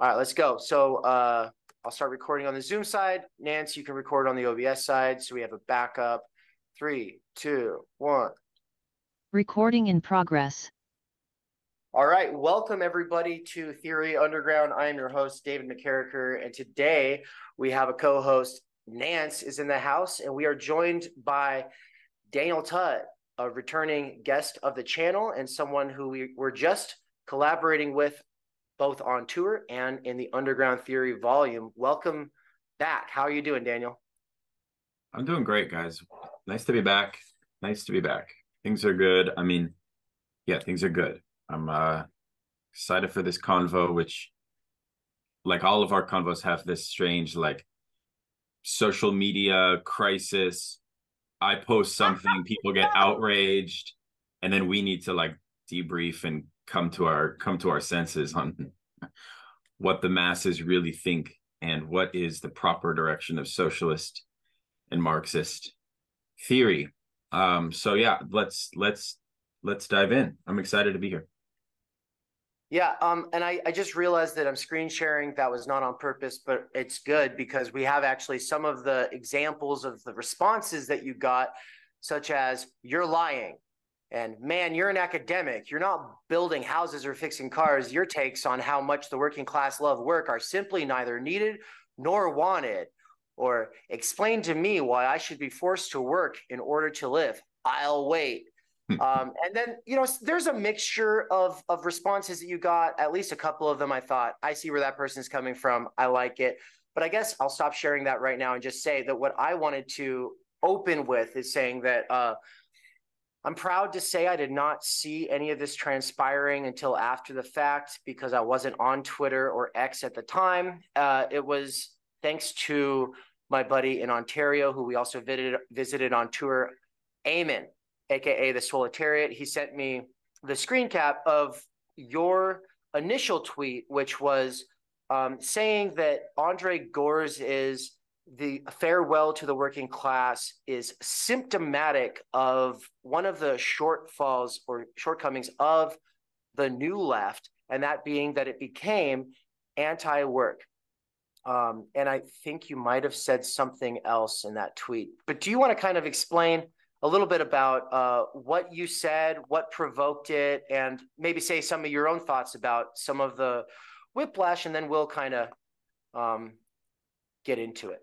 All right, let's go. So uh, I'll start recording on the Zoom side. Nance, you can record on the OBS side. So we have a backup. Three, two, one. Recording in progress. All right, welcome everybody to Theory Underground. I am your host, David McKerracher, and today we have a co-host, Nance, is in the house, and we are joined by Daniel Tutt, a returning guest of the channel and someone who we were just collaborating with both on tour and in the Underground Theory volume. Welcome back. How are you doing, Daniel? I'm doing great, guys. Nice to be back. Nice to be back. Things are good. I mean, yeah, things are good. I'm uh excited for this convo, which like all of our convos have this strange like social media crisis. I post something, people get outraged, and then we need to like debrief and come to our come to our senses on what the masses really think and what is the proper direction of socialist and marxist theory. Um so yeah let's let's let's dive in. I'm excited to be here. Yeah, um, and I, I just realized that I'm screen sharing. That was not on purpose, but it's good because we have actually some of the examples of the responses that you got, such as "You're lying," And man, you're an academic. You're not building houses or fixing cars. Your takes on how much the working class love work are simply neither needed nor wanted. Or explain to me why I should be forced to work in order to live. I'll wait. Hmm. um, and then, you know, there's a mixture of, of responses that you got, at least a couple of them. I thought, I see where that person's coming from. I like it. But I guess I'll stop sharing that right now and just say that what I wanted to open with is saying that, uh, I'm proud to say I did not see any of this transpiring until after the fact because I wasn't on Twitter or X at the time. Uh, it was thanks to my buddy in Ontario, who we also visited, visited on tour, Eamon, aka the Swoletariat. He sent me the screen cap of your initial tweet, which was um, saying that Andre Gorz is the farewell to the working class is symptomatic of one of the shortfalls or shortcomings of the new left, and that being that it became anti work. Um, and I think you might have said something else in that tweet. But do you want to kind of explain a little bit about uh, what you said, what provoked it, and maybe say some of your own thoughts about some of the whiplash, and then we'll kind of um, get into it.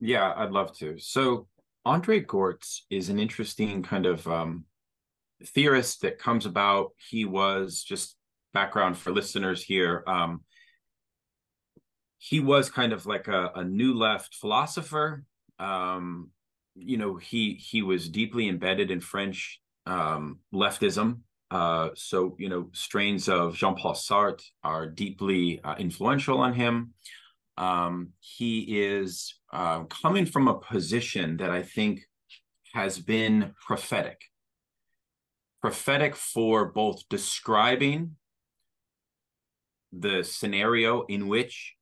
Yeah, I'd love to. So Andre Gorz is an interesting kind of um, theorist that comes about. He was just background for listeners here. Um, he was kind of like a, a new left philosopher. Um, you know, he he was deeply embedded in French um, leftism. Uh, so you know, strains of Jean Paul Sartre are deeply uh, influential on him. Um, he is uh, coming from a position that I think has been prophetic. Prophetic for both describing the scenario in which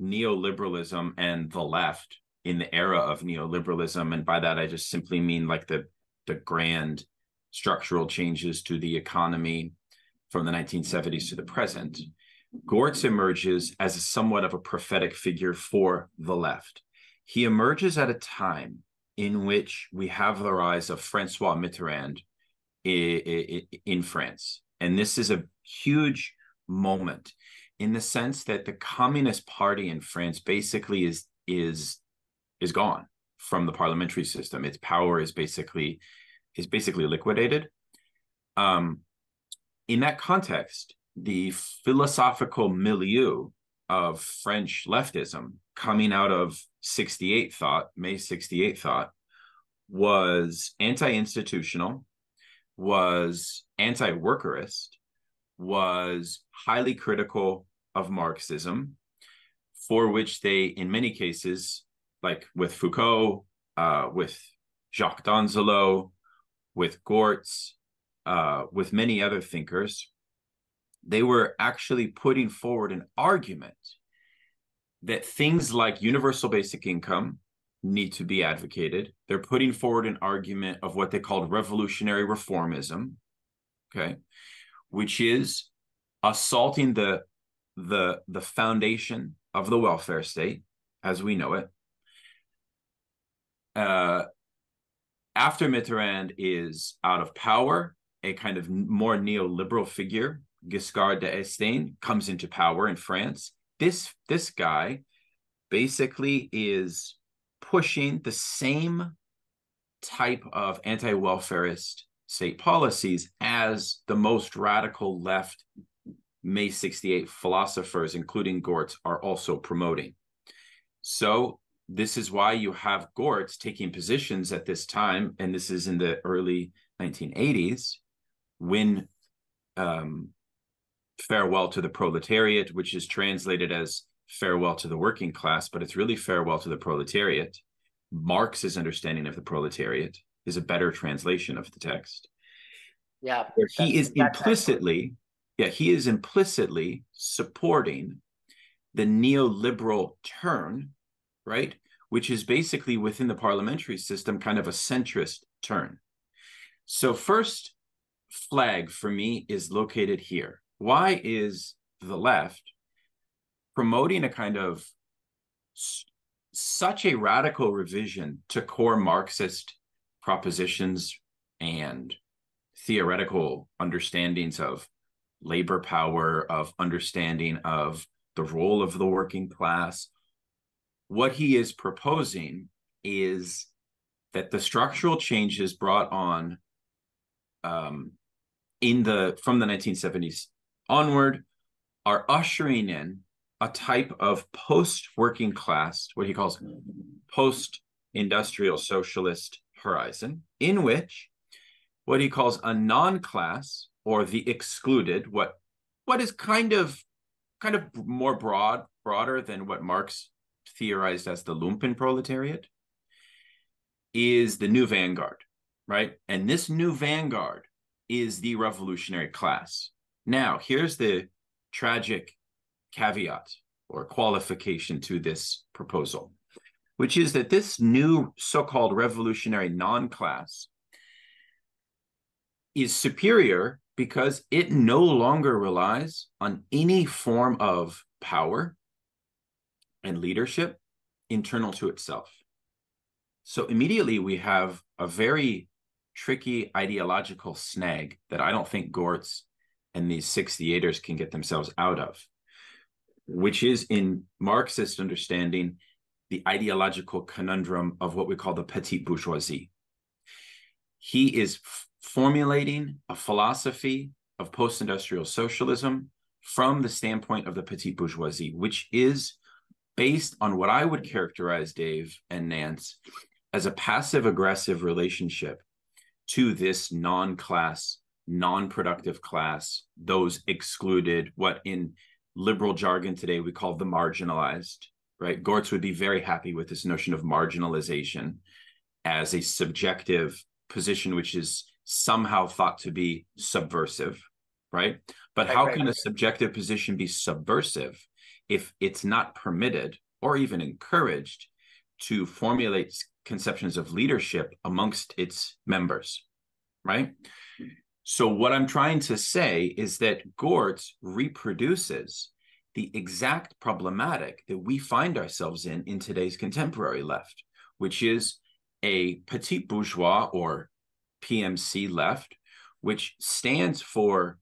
neoliberalism and the left in the era of neoliberalism, and by that I just simply mean like the the grand structural changes to the economy from the 1970s to the present Gorz emerges as a somewhat of a prophetic figure for the left. He emerges at a time in which we have the rise of Francois Mitterrand in France. And this is a huge moment in the sense that the Communist Party in France basically is is is gone from the parliamentary system. Its power is basically is basically liquidated. Um, in that context, the philosophical milieu of French leftism coming out of 68 thought, May 68 thought, was anti institutional, was anti workerist, was highly critical of Marxism, for which they, in many cases, like with Foucault, uh, with Jacques Donzelot, with Gorz, uh, with many other thinkers, they were actually putting forward an argument that things like universal basic income need to be advocated. They're putting forward an argument of what they called revolutionary reformism, okay, which is assaulting the the the foundation of the welfare state as we know it. Uh, after Mitterrand is out of power, a kind of more neoliberal figure, Giscard d'Estaing, comes into power in France. This this guy basically is pushing the same type of anti-welfarist state policies as the most radical left May 68 philosophers, including Gorz, are also promoting. So this is why you have Gorz taking positions at this time, and this is in the early 1980s, when um, farewell to the proletariat, which is translated as farewell to the working class, but it's really farewell to the proletariat. Marx's understanding of the proletariat is a better translation of the text. Yeah. He is implicitly, yeah, he is implicitly supporting the neoliberal turn, right? Which is basically within the parliamentary system, kind of a centrist turn. So, first flag for me is located here. Why is the left promoting a kind of such a radical revision to core Marxist propositions and theoretical understandings of labor power, of understanding of the role of the working class. What he is proposing is that the structural changes brought on um, in the from the 1970s onward are ushering in a type of post working class, what he calls post industrial socialist horizon, in which what he calls a non class or the excluded, what what is kind of kind of more broad, broader than what Marx theorized as the lumpen proletariat, is the new vanguard, right? And this new vanguard is the revolutionary class. Now, here's the tragic caveat or qualification to this proposal, which is that this new so called revolutionary non class is superior because it no longer relies on any form of power and leadership internal to itself. So immediately we have a very tricky ideological snag that I don't think Gorz and these 68ers can get themselves out of which is in Marxist understanding the ideological conundrum of what we call the petite bourgeoisie. He is f- formulating a philosophy of post industrial socialism from the standpoint of the petite bourgeoisie, which is based on what I would characterize, Dave and Nance, as a passive aggressive relationship to this non class, non productive class, those excluded, what in liberal jargon today we call the marginalized, right? Gorz would be very happy with this notion of marginalization as a subjective position, which is somehow thought to be subversive, right? But how can a subjective position be subversive if it's not permitted or even encouraged to formulate conceptions of leadership amongst its members, right? So, what I'm trying to say is that Gorz reproduces the exact problematic that we find ourselves in in today's contemporary left, which is a petit bourgeois or PMC left, which stands for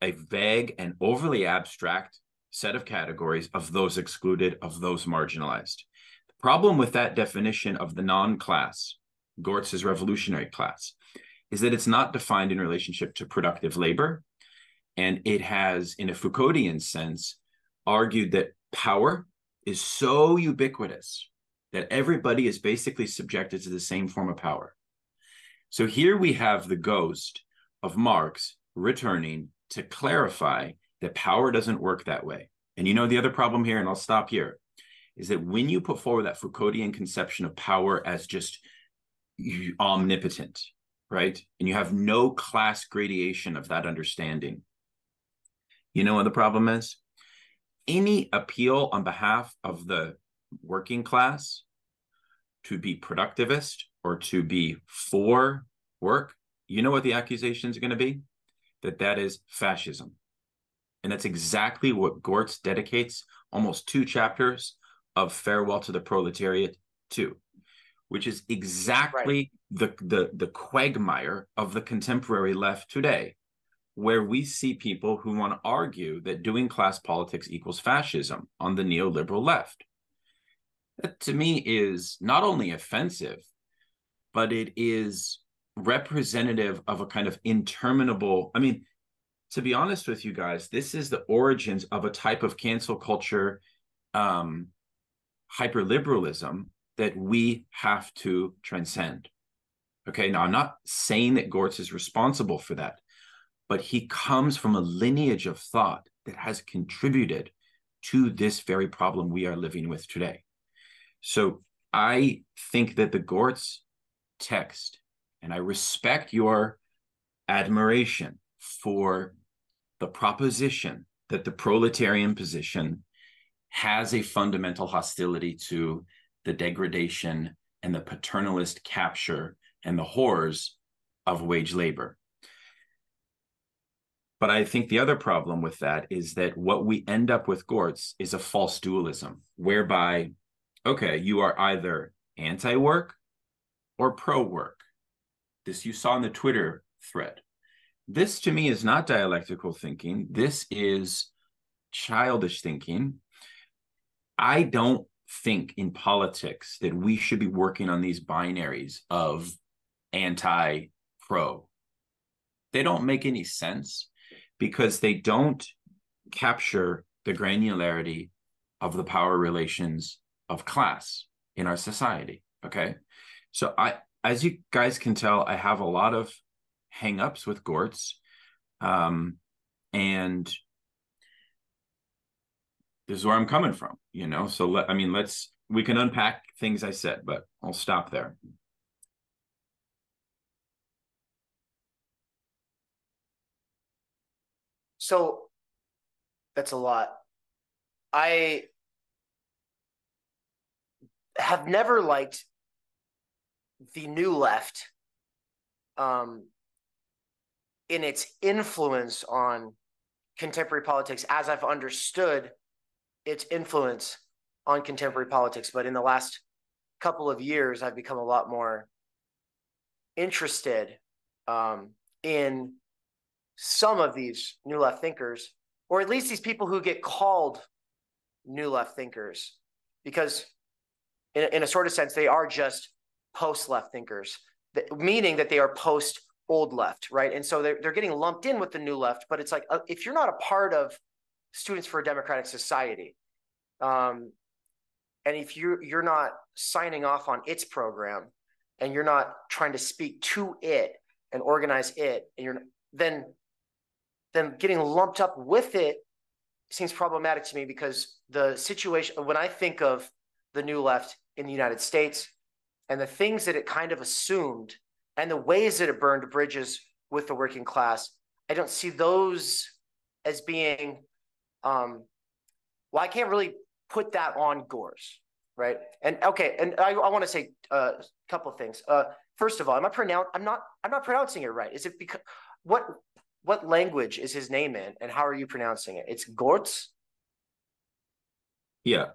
a vague and overly abstract set of categories of those excluded, of those marginalized. The problem with that definition of the non class, Gorz's revolutionary class, is that it's not defined in relationship to productive labor. And it has, in a Foucauldian sense, argued that power is so ubiquitous that everybody is basically subjected to the same form of power. So here we have the ghost of Marx returning to clarify that power doesn't work that way. And you know, the other problem here, and I'll stop here, is that when you put forward that Foucauldian conception of power as just omnipotent, right? And you have no class gradation of that understanding. You know what the problem is? Any appeal on behalf of the working class to be productivist or to be for work, you know what the accusation is going to be? That that is fascism. And that's exactly what Gorz dedicates almost two chapters of Farewell to the Proletariat to, which is exactly right. the, the, the quagmire of the contemporary left today, where we see people who want to argue that doing class politics equals fascism on the neoliberal left. That to me is not only offensive, but it is representative of a kind of interminable. I mean, to be honest with you guys, this is the origins of a type of cancel culture um, hyperliberalism that we have to transcend. Okay, now I'm not saying that Gorz is responsible for that, but he comes from a lineage of thought that has contributed to this very problem we are living with today. So I think that the Gorz text, and I respect your admiration for the proposition that the proletarian position has a fundamental hostility to the degradation and the paternalist capture and the horrors of wage labor. But I think the other problem with that is that what we end up with Gorz is a false dualism, whereby, okay, you are either anti work or pro work. This you saw in the Twitter thread. This to me is not dialectical thinking. This is childish thinking. I don't think in politics that we should be working on these binaries of anti pro. They don't make any sense because they don't capture the granularity of the power relations of class in our society. Okay. So I as you guys can tell, I have a lot of hangups with Gorz. Um, and this is where I'm coming from, you know. So let I mean, let's we can unpack things I said, but I'll stop there. So that's a lot. I have never liked the new left um, in its influence on contemporary politics as I've understood its influence on contemporary politics. But in the last couple of years, I've become a lot more interested um, in some of these new left thinkers, or at least these people who get called new left thinkers, because in, in a sort of sense, they are just post left thinkers, meaning that they are post old left, right? And so they're, they're getting lumped in with the new left, but it's like uh, if you're not a part of Students for a Democratic Society, um, and if you you're not signing off on its program, and you're not trying to speak to it and organize it, and you're then then getting lumped up with it seems problematic to me because the situation when I think of the new left in the United States and the things that it kind of assumed and the ways that it burned bridges with the working class, I don't see those as being, um, well, I can't really put that on Gorz, right? And okay, and I, I want to say uh, a couple of things. Uh, first of all, am I pronounce? I'm not. I'm not pronouncing it right. Is it because what? What language is his name in, and how are you pronouncing it? It's Gortz. Yeah,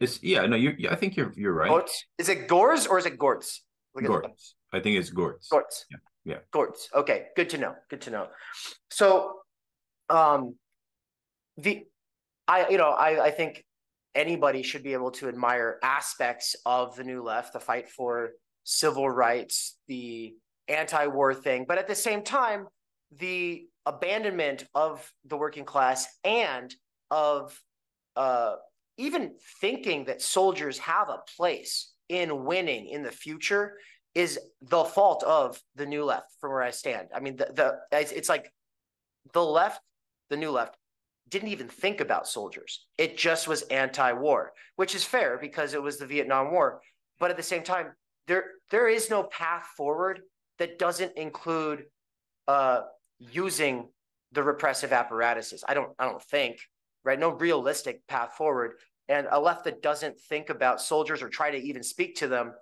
it's yeah. No, you. I think you're you're right. Gortz. Is it Gors or is it Gortz? Gortz. I think it's Gortz. Gortz. Yeah. yeah. Gortz. Okay. Good to know. Good to know. So, um, the, I, you know, I, I think anybody should be able to admire aspects of the new left, the fight for civil rights, the anti-war thing, but at the same time, the abandonment of the working class and of uh, even thinking that soldiers have a place in winning in the future is the fault of the new left from where I stand. I mean, the, the it's like the left, the new left didn't even think about soldiers. It just was anti-war, which is fair because it was the Vietnam War. But at the same time, there there is no path forward that doesn't include uh, using the repressive apparatuses. I don't I don't think right. No realistic path forward. And a left that doesn't think about soldiers or try to even speak to them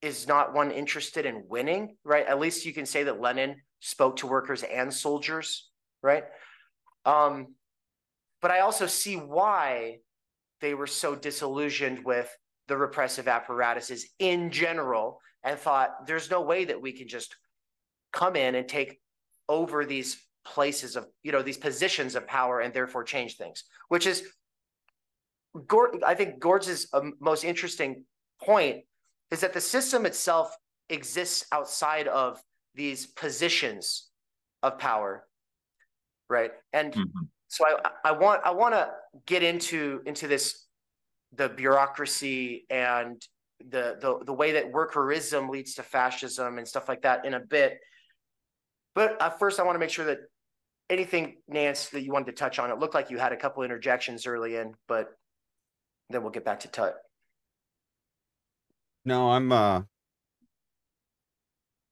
is not one interested in winning, right? At least you can say that Lenin spoke to workers and soldiers, right? Um, but I also see why they were so disillusioned with the repressive apparatuses in general and thought there's no way that we can just come in and take over these places of you know these positions of power and therefore change things which is i think Gorz's um, most interesting point is that the system itself exists outside of these positions of power right? And mm-hmm. so i i want i want to get into into this the bureaucracy and the the the way that workerism leads to fascism and stuff like that in a bit. But at first i want to make sure that anything nance that you wanted to touch on it looked like you had a couple interjections early in but then we'll get back to Tutt. No i'm uh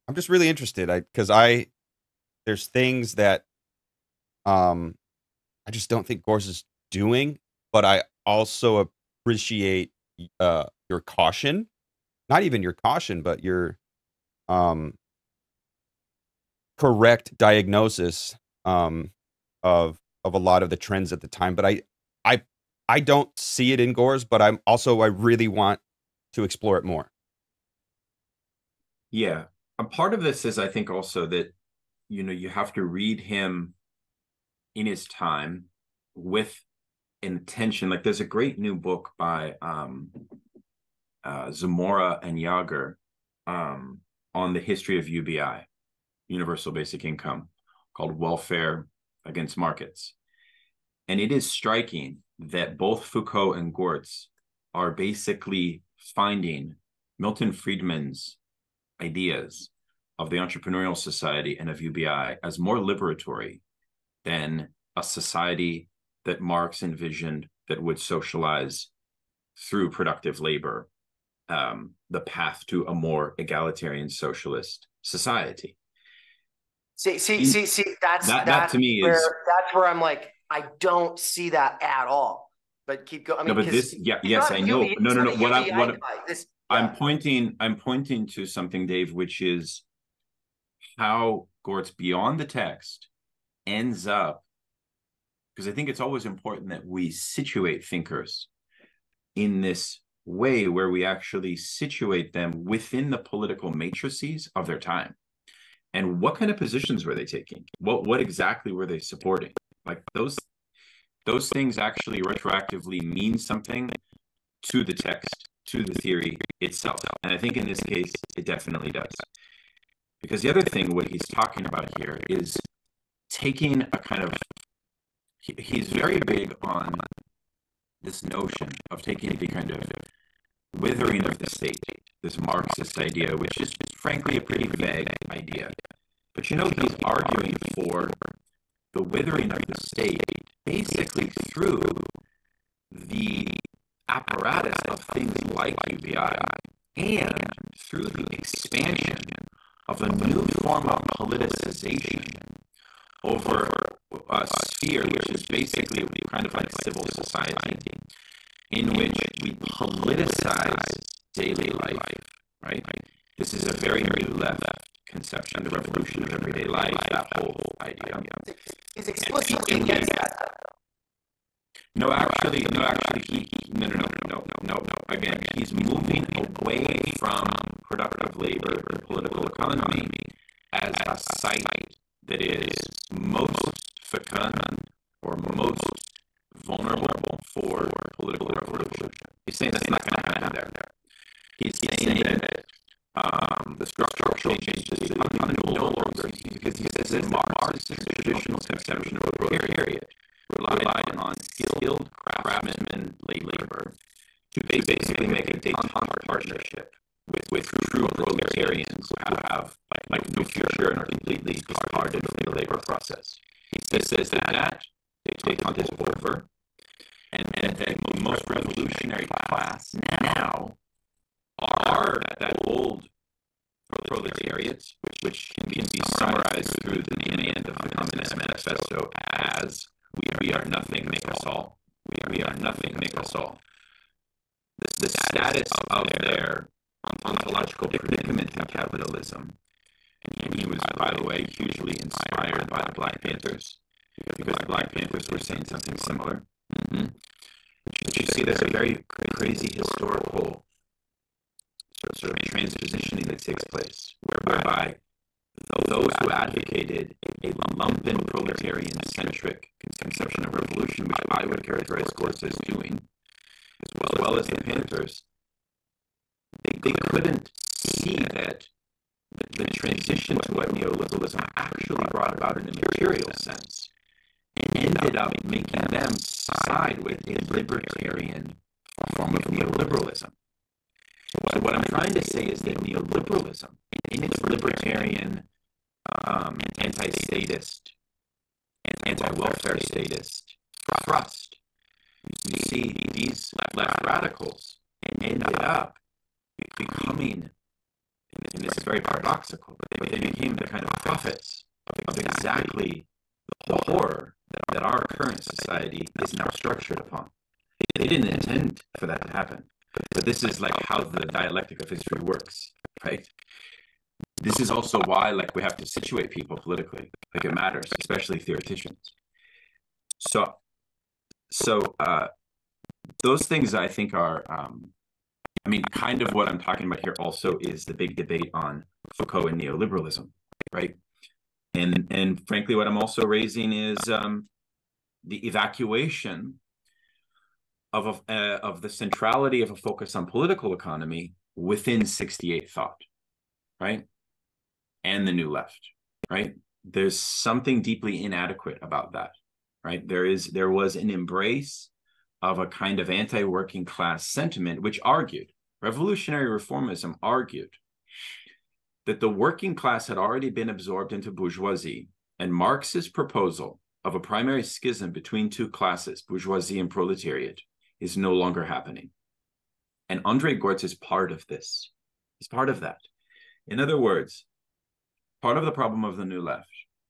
i'm just really interested. I because i there's things that um i just don't think Gorz is doing but i also appreciate uh your caution. Not even your caution but your um correct diagnosis um of of a lot of the trends at the time but i i i don't see it in Gorz but i'm also i really want to explore it more. Yeah. A part of this is i think also that you know you have to read him in his time with intention like there's a great new book by um uh zamora and Jäger um on the history of ubi universal basic income called welfare against markets. And it is striking that both foucault and Gorz are basically finding milton friedman's ideas of the entrepreneurial society and of ubi as more liberatory than a society that Marx envisioned that would socialize through productive labor um, the path to a more egalitarian socialist society. See, see, see, see. That's that, that's that to me where, is that's where I'm like, I don't see that at all. But keep going. I mean, no, but this, yeah, yes, I know. no, no, no. What I, what this, yeah. I'm pointing, I'm pointing to something, Dave, which is how Gorz beyond the text ends up because I think it's always important that we situate thinkers in this way where we actually situate them within the political matrices of their time. And what kind of positions were they taking? What what exactly were they supporting? Like those those things actually retroactively mean something to the text, to the theory itself. And I think in this case, it definitely does. Because the other thing, what he's talking about here is taking a kind of he, he's very big on this notion of taking the kind of withering of the state, this Marxist idea, which is frankly a pretty vague idea. But you know, he's arguing for the withering of the state basically through the apparatus of things like UBI and through the expansion of a new form of politicization over a sphere, which is basically kind of like civil society, in which we politicize daily life, right? This is a very, very left conception, the revolution of everyday life, that whole idea. He's explicitly against that. No, actually, no, actually, he, no, no, no, no, no, no. Again, he's moving away from productive labor and political economy as a site that is most fecund or most vulnerable for political revolution. He's saying that's not going to happen there. He's saying that um, the structural changes economy no longer, because he says that Marx's traditional conception of a proletariat relied on skilled craftsmen and labor to basically make a détente partnership with, with true proletarians who have like, like no future and are completely discarded from the labor process. He says that that détente this over, and, and that the most revolutionary class now are that old proletariats, which, which can be summarized through the end of the Communist Manifesto as we are nothing, make us all. We are nothing, make us all. The, the status of their ontological predicament of capitalism. And he was, by the way, hugely inspired by the Black Panthers. because the Black Panthers were saying something similar. Mm-hmm. But you see, there's a very crazy historical sort of transpositioning that takes place, whereby those who advocated a lumpen proletarian centric conception of revolution, which I would characterize Gorz as doing, as well as the Panthers, they, they couldn't see that the transition to what neoliberalism actually brought about in a material sense and ended up making them side with a libertarian form of neoliberalism. So what I'm trying to say is that neoliberalism, in its libertarian, um, anti-statist, and anti-welfare statist thrust, you see these left radicals and ended up becoming, and this is very paradoxical, but they became the kind of prophets of exactly the horror that our current society is now structured upon. They didn't intend for that to happen, but this is like how the dialectic of history works, right? This is also why, like, we have to situate people politically. Like, it matters, especially theoreticians. So, so uh, those things I think are um, I mean, kind of what I'm talking about here also is the big debate on Foucault and neoliberalism, right? And and frankly, what I'm also raising is um, the evacuation of a, uh, of the centrality of a focus on political economy within 68 thought, right? And the new left, right? There's something deeply inadequate about that, right? There is there was an embrace of a kind of anti-working class sentiment, which argued, revolutionary reformism argued, that the working class had already been absorbed into bourgeoisie, and Marx's proposal of a primary schism between two classes, bourgeoisie and proletariat, is no longer happening. And Andre Gorz is part of this. He's part of that. In other words, part of the problem of the new left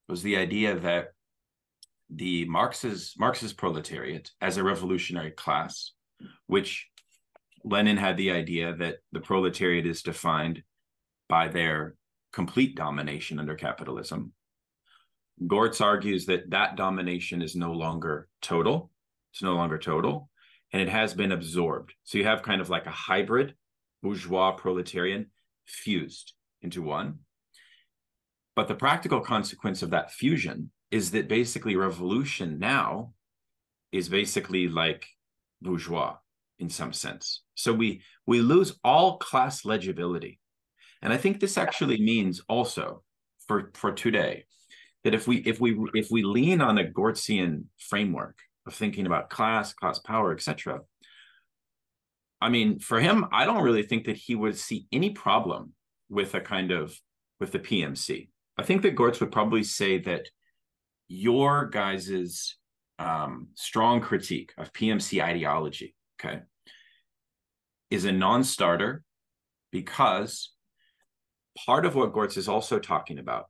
was the idea that the Marxist Marxist proletariat as a revolutionary class, which Lenin had the idea that the proletariat is defined by their complete domination under capitalism. Gorz argues that that domination is no longer total. It's no longer total, and it has been absorbed. So you have kind of like a hybrid bourgeois proletarian fused into one. But the practical consequence of that fusion is that basically revolution now is basically like bourgeois in some sense. So we we lose all class legibility. And I think this actually means also for for today that if we if we if we lean on a Gorzian framework of thinking about class, class power, etc. I mean, for him, I don't really think that he would see any problem with a kind of with the PMC. I think that Gorz would probably say that your guys's um, strong critique of PMC ideology, okay, is a non-starter because part of what Gorz is also talking about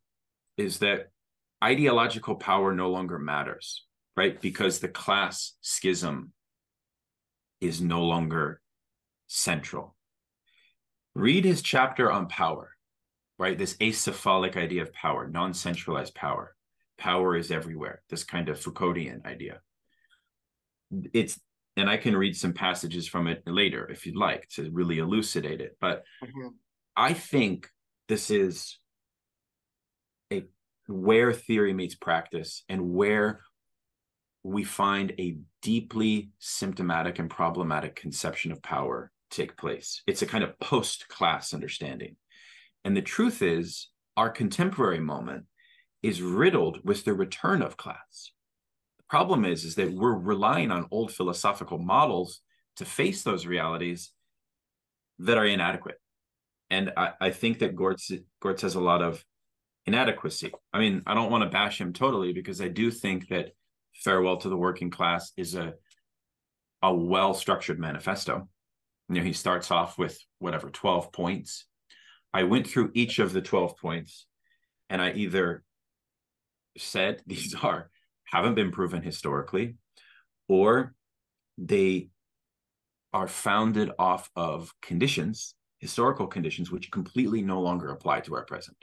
is that ideological power no longer matters, right? Because the class schism is no longer central. Read his chapter on power, right? This acephalic idea of power, non centralized power power is everywhere, this kind of Foucauldian idea. It's and I can read some passages from it later if you'd like to really elucidate it. But mm-hmm. I think this is a where theory meets practice and where we find a deeply symptomatic and problematic conception of power take place. It's a kind of post class understanding. And the truth is, our contemporary moment is riddled with the return of class. Problem is, is that we're relying on old philosophical models to face those realities that are inadequate. And I, I think that Gorz, Gorz has a lot of inadequacy. I mean, I don't want to bash him totally because I do think that Farewell to the Working Class is a a well-structured manifesto. You know, he starts off with whatever 12 points. I went through each of the 12 points and I either said these are haven't been proven historically or they are founded off of conditions historical conditions which completely no longer apply to our present.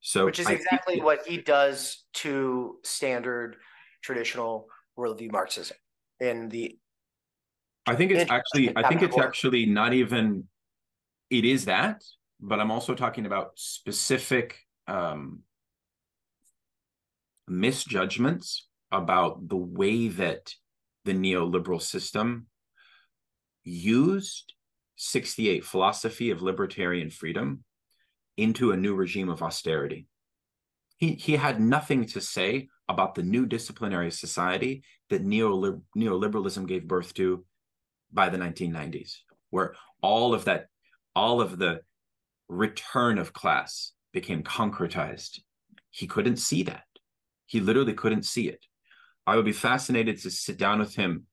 So which is exactly what he does to standard traditional worldview Marxism in the I think it's actually I think it's actually not even it is that, but I'm also talking about specific um misjudgments about the way that the neoliberal system used 68 philosophy of libertarian freedom into a new regime of austerity. He, he had nothing to say about the new disciplinary society that neolib- neoliberalism gave birth to by the 1990s, where all of that, all of the return of class became concretized. He couldn't see that. He literally couldn't see it. I would be fascinated to sit down with him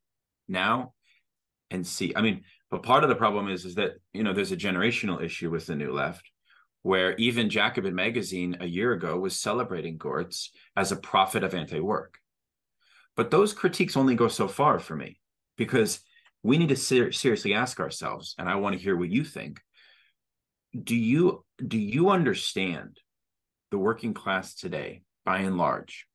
now and see. I mean, but part of the problem is is that you know there's a generational issue with the new left, where even Jacobin magazine a year ago was celebrating Gorz as a prophet of anti-work. But those critiques only go so far for me because we need to ser- seriously ask ourselves, and I want to hear what you think. Do you do you understand the working class today, by and large,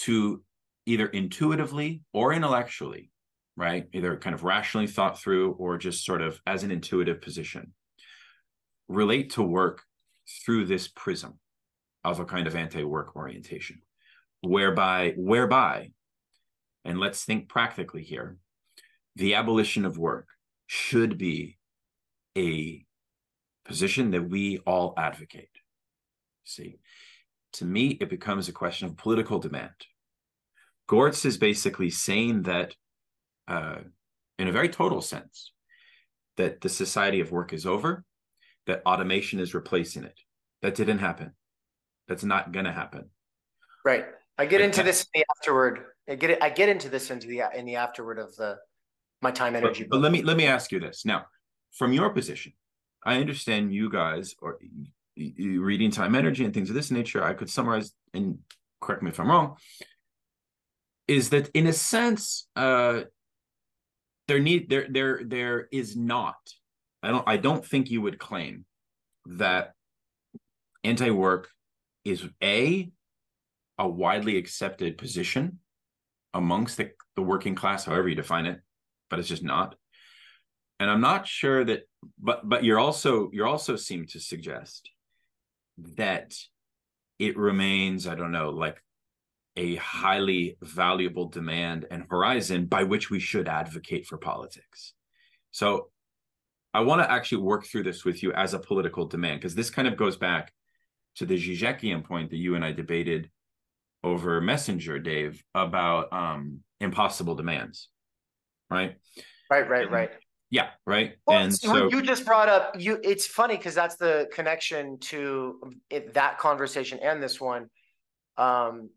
to either intuitively or intellectually, right? Either kind of rationally thought through or just sort of as an intuitive position, relate to work through this prism of a kind of anti-work orientation, whereby whereby, and let's think practically here, the abolition of work should be a position that we all advocate. See, to me, it becomes a question of political demand. Gorz is basically saying that, uh, in a very total sense, that the society of work is over, that automation is replacing it. That didn't happen. That's not going to happen. right. I get Like into that- this in the afterward. I get it. I get into this into the in the afterward of the my time energy. but let me let me ask you this now, from your position, I understand you guys or reading time energy and things of this nature. I could summarize and correct me if I'm wrong. Is that in a sense, uh, there need there there there is not. I don't I don't think you would claim that anti-work is a a widely accepted position amongst the, the working class, however you define it, but it's just not. And I'm not sure that, but but you're also you're also seem to suggest that it remains, I don't know, like a highly valuable demand and horizon by which we should advocate for politics. So I want to actually work through this with you as a political demand, because this kind of goes back to the Zizekian point that you and I debated over Messenger, Dave, about um impossible demands. Right? right, right, right. Yeah, right. Well, and so you just brought up you. It's funny because that's the connection to it, that conversation and this one. Um,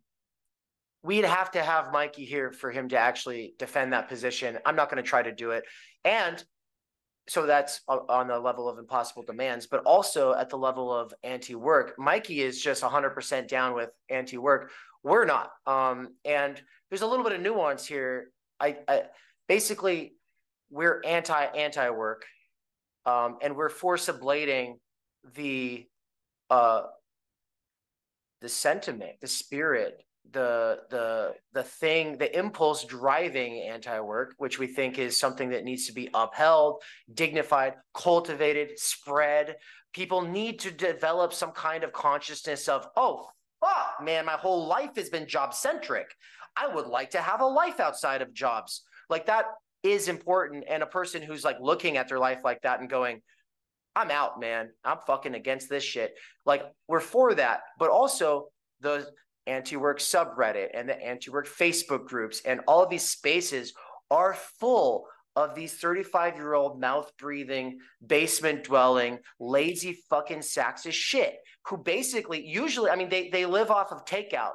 we'd have to have Mikey here for him to actually defend that position. I'm not going to try to do it, and so that's on the level of impossible demands, but also at the level of anti-work. Mikey is just 100% down with anti-work. We're not, um, and there's a little bit of nuance here. I, I basically we're anti anti work, um, and we're force sublating the uh, the sentiment, the spirit, the the the thing, the impulse driving anti work, which we think is something that needs to be upheld, dignified, cultivated, spread. People need to develop some kind of consciousness of, oh, fuck, man, my whole life has been job centric. I would like to have a life outside of jobs. Like that is important. And a person who's like looking at their life like that and going, I'm out, man. I'm fucking against this shit. Like we're for that, but also the anti-work subreddit and the anti-work Facebook groups and all of these spaces are full of these 35 year old mouth breathing, basement dwelling, lazy fucking sacks of shit who basically usually, I mean, they, they live off of takeout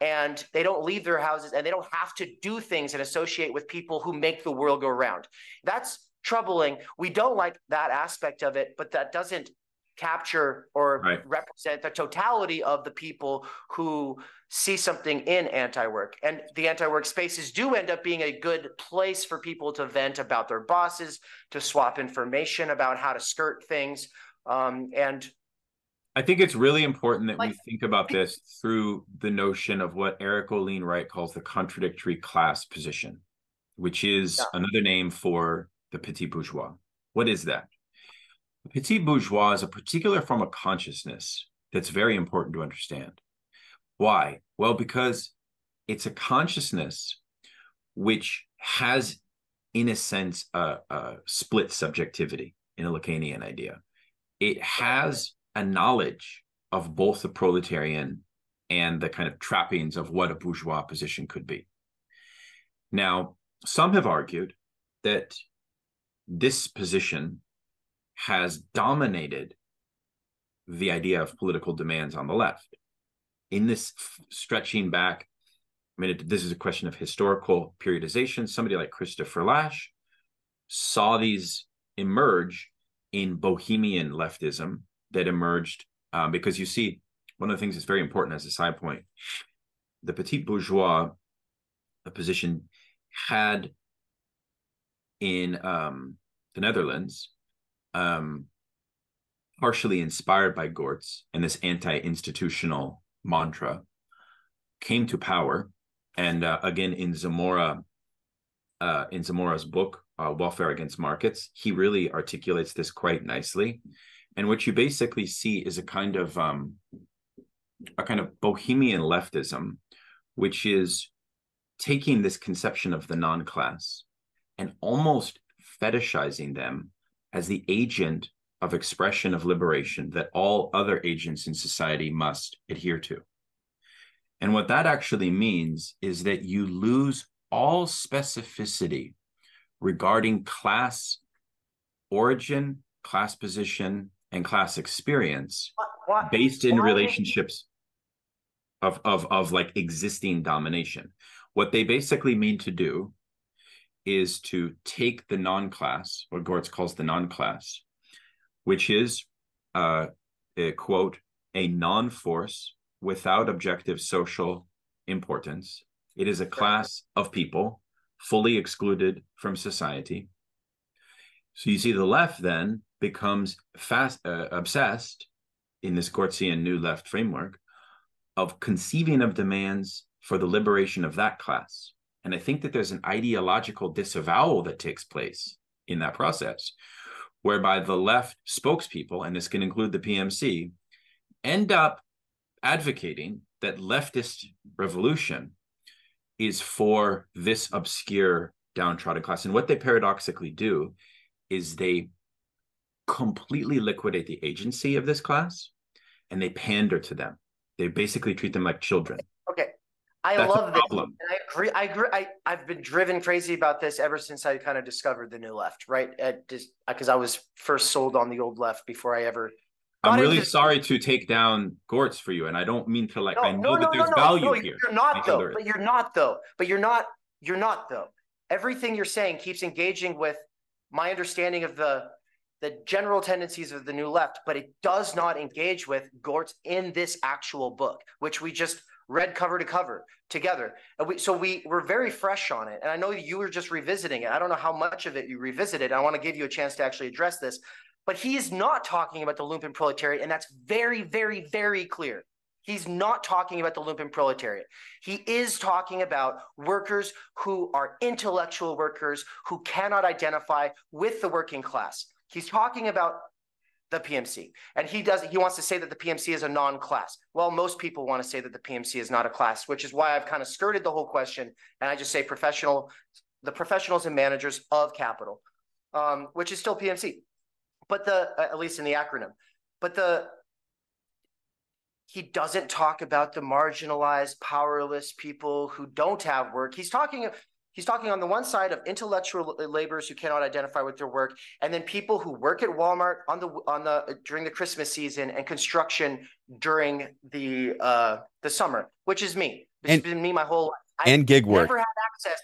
and they don't leave their houses and they don't have to do things and associate with people who make the world go round. That's troubling. We don't like that aspect of it, but that doesn't capture or Right. represent the totality of the people who see something in anti-work. And the anti-work spaces do end up being a good place for people to vent about their bosses, to swap information about how to skirt things. Um, and I think it's really important that like, we think about this through the notion of what Erik Olin Wright calls the contradictory class position, which is yeah. another name for the petit bourgeois. What is that? The petit bourgeois is a particular form of consciousness that's very important to understand. Why? Well, because it's a consciousness which has, in a sense, a, a split subjectivity in a Lacanian idea. It has a knowledge of both the proletarian and the kind of trappings of what a bourgeois position could be. Now, some have argued that this position has dominated the idea of political demands on the left. In this stretching back, I mean, it, this is a question of historical periodization. Somebody like Christopher Lasch saw these emerge in bohemian leftism that emerged um, because you see one of the things that's very important as a side point the petit bourgeois a position had in um, the netherlands um, partially inspired by Gorz and this anti-institutional mantra came to power. And uh, again in zamora uh, in zamora's book uh, welfare against markets he really articulates this quite nicely and what you basically see is a kind of um, a kind of bohemian leftism, which is taking this conception of the non-class and almost fetishizing them as the agent of expression of liberation that all other agents in society must adhere to. And what that actually means is that you lose all specificity regarding class origin, class position, and class experience what, based in relationships of, of, of like existing domination. What they basically mean to do is to take the non-class, what Gorz calls the non-class, which is uh, a quote, a non-force without objective social importance. It is a class of people fully excluded from society. So you see the left then becomes fast uh, obsessed in this Gorzian new left framework of conceiving of demands for the liberation of that class. And I think that there's an ideological disavowal that takes place in that process, whereby the left spokespeople, and this can include the PMC, end up advocating that leftist revolution is for this obscure downtrodden class. And what they paradoxically do is they completely liquidate the agency of this class and they pander to them. They basically treat them like children. Okay. I That's love this. And I agree. I agree. I, I've been driven crazy about this ever since I kind of discovered the new left, right? because I was first sold on the old left before I ever. I'm really into... sorry to take down Gorz for you, and I don't mean to like. No, I know no, that no, there's value here. You're not though. But you're not though. But you're not. You're not though. Everything you're saying keeps engaging with my understanding of the the general tendencies of the new left, but it does not engage with Gorz in this actual book, which we just read cover to cover together. And we, so we were very fresh on it. And I know you were just revisiting it. I don't know how much of it you revisited. I want to give you a chance to actually address this. But he is not talking about the lumpen proletariat, and that's very, very, very clear. He's not talking about the lumpen proletariat. He is talking about workers who are intellectual workers who cannot identify with the working class. He's talking about the PMC. And he does he wants to say that the PMC is a non-class. Well, most people want to say that the PMC is not a class, which is why I've kind of skirted the whole question and I just say professional the professionals and managers of capital, um, which is still PMC. But the at least in the acronym. But the he doesn't talk about the marginalized, powerless people who don't have work. He's talking He's talking on the one side of intellectual laborers who cannot identify with their work, and then people who work at Walmart on the on the during the Christmas season and construction during the uh, the summer, which is me. It's and, been me my whole life. And gig work. Never had access.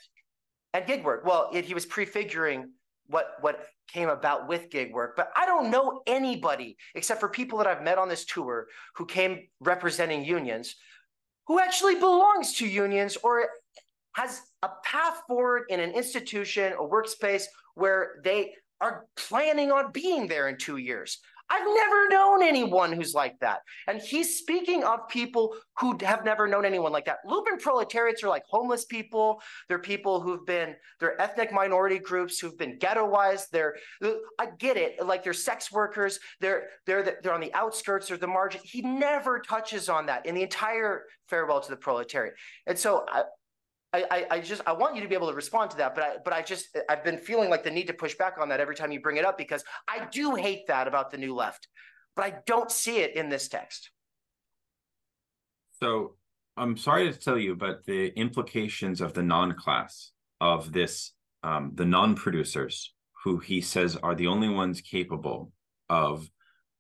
And gig work. Well, it, he was prefiguring what what came about with gig work, but I don't know anybody except for people that I've met on this tour who came representing unions who actually belongs to unions or has a path forward in an institution, a workspace where they are planning on being there in two years. I've never known anyone who's like that. And he's speaking of people who have never known anyone like that. Lumpen proletariats are like homeless people. They're people who've been, they're ethnic minority groups who've been ghettoized. They're, I get it. Like they're sex workers. They're, they're, they're on the outskirts or the margin. He never touches on that in the entire farewell to the proletariat. And so I, I, I just I want you to be able to respond to that, but I but I just I've been feeling like the need to push back on that every time you bring it up because I do hate that about the new left, but I don't see it in this text. So I'm sorry to tell you, but the implications of the non-class of this, um, the non-producers, who he says are the only ones capable of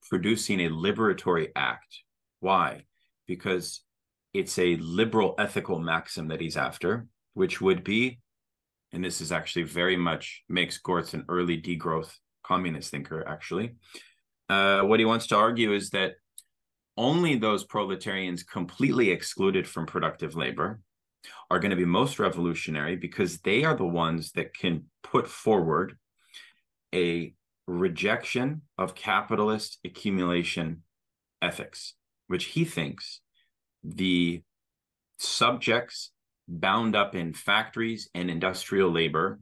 producing a liberatory act. Why? Because it's a liberal ethical maxim that he's after, which would be, and this is actually very much makes Gorz an early degrowth communist thinker, actually. Uh, what he wants to argue is that only those proletarians completely excluded from productive labor are going to be most revolutionary because they are the ones that can put forward a rejection of capitalist accumulation ethics, which he thinks the subjects bound up in factories and industrial labor.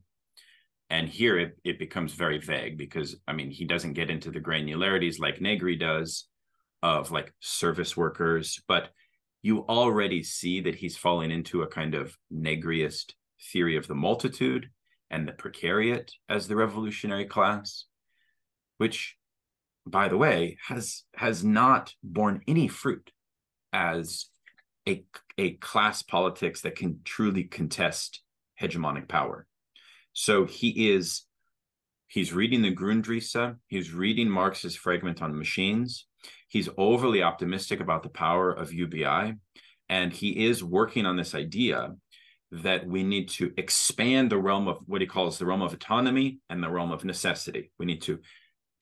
And here it, it becomes very vague because i mean he doesn't get into the granularities like negri does of like service workers but you already see that he's falling into a kind of negriest theory of the multitude and the precariat as the revolutionary class which by the way has has not borne any fruit as a, a class politics that can truly contest hegemonic power. So he is he's reading the Grundrisse, he's reading Marx's fragment on machines, he's overly optimistic about the power of UBI, and he is working on this idea that we need to expand the realm of what he calls the realm of autonomy and the realm of necessity. We need to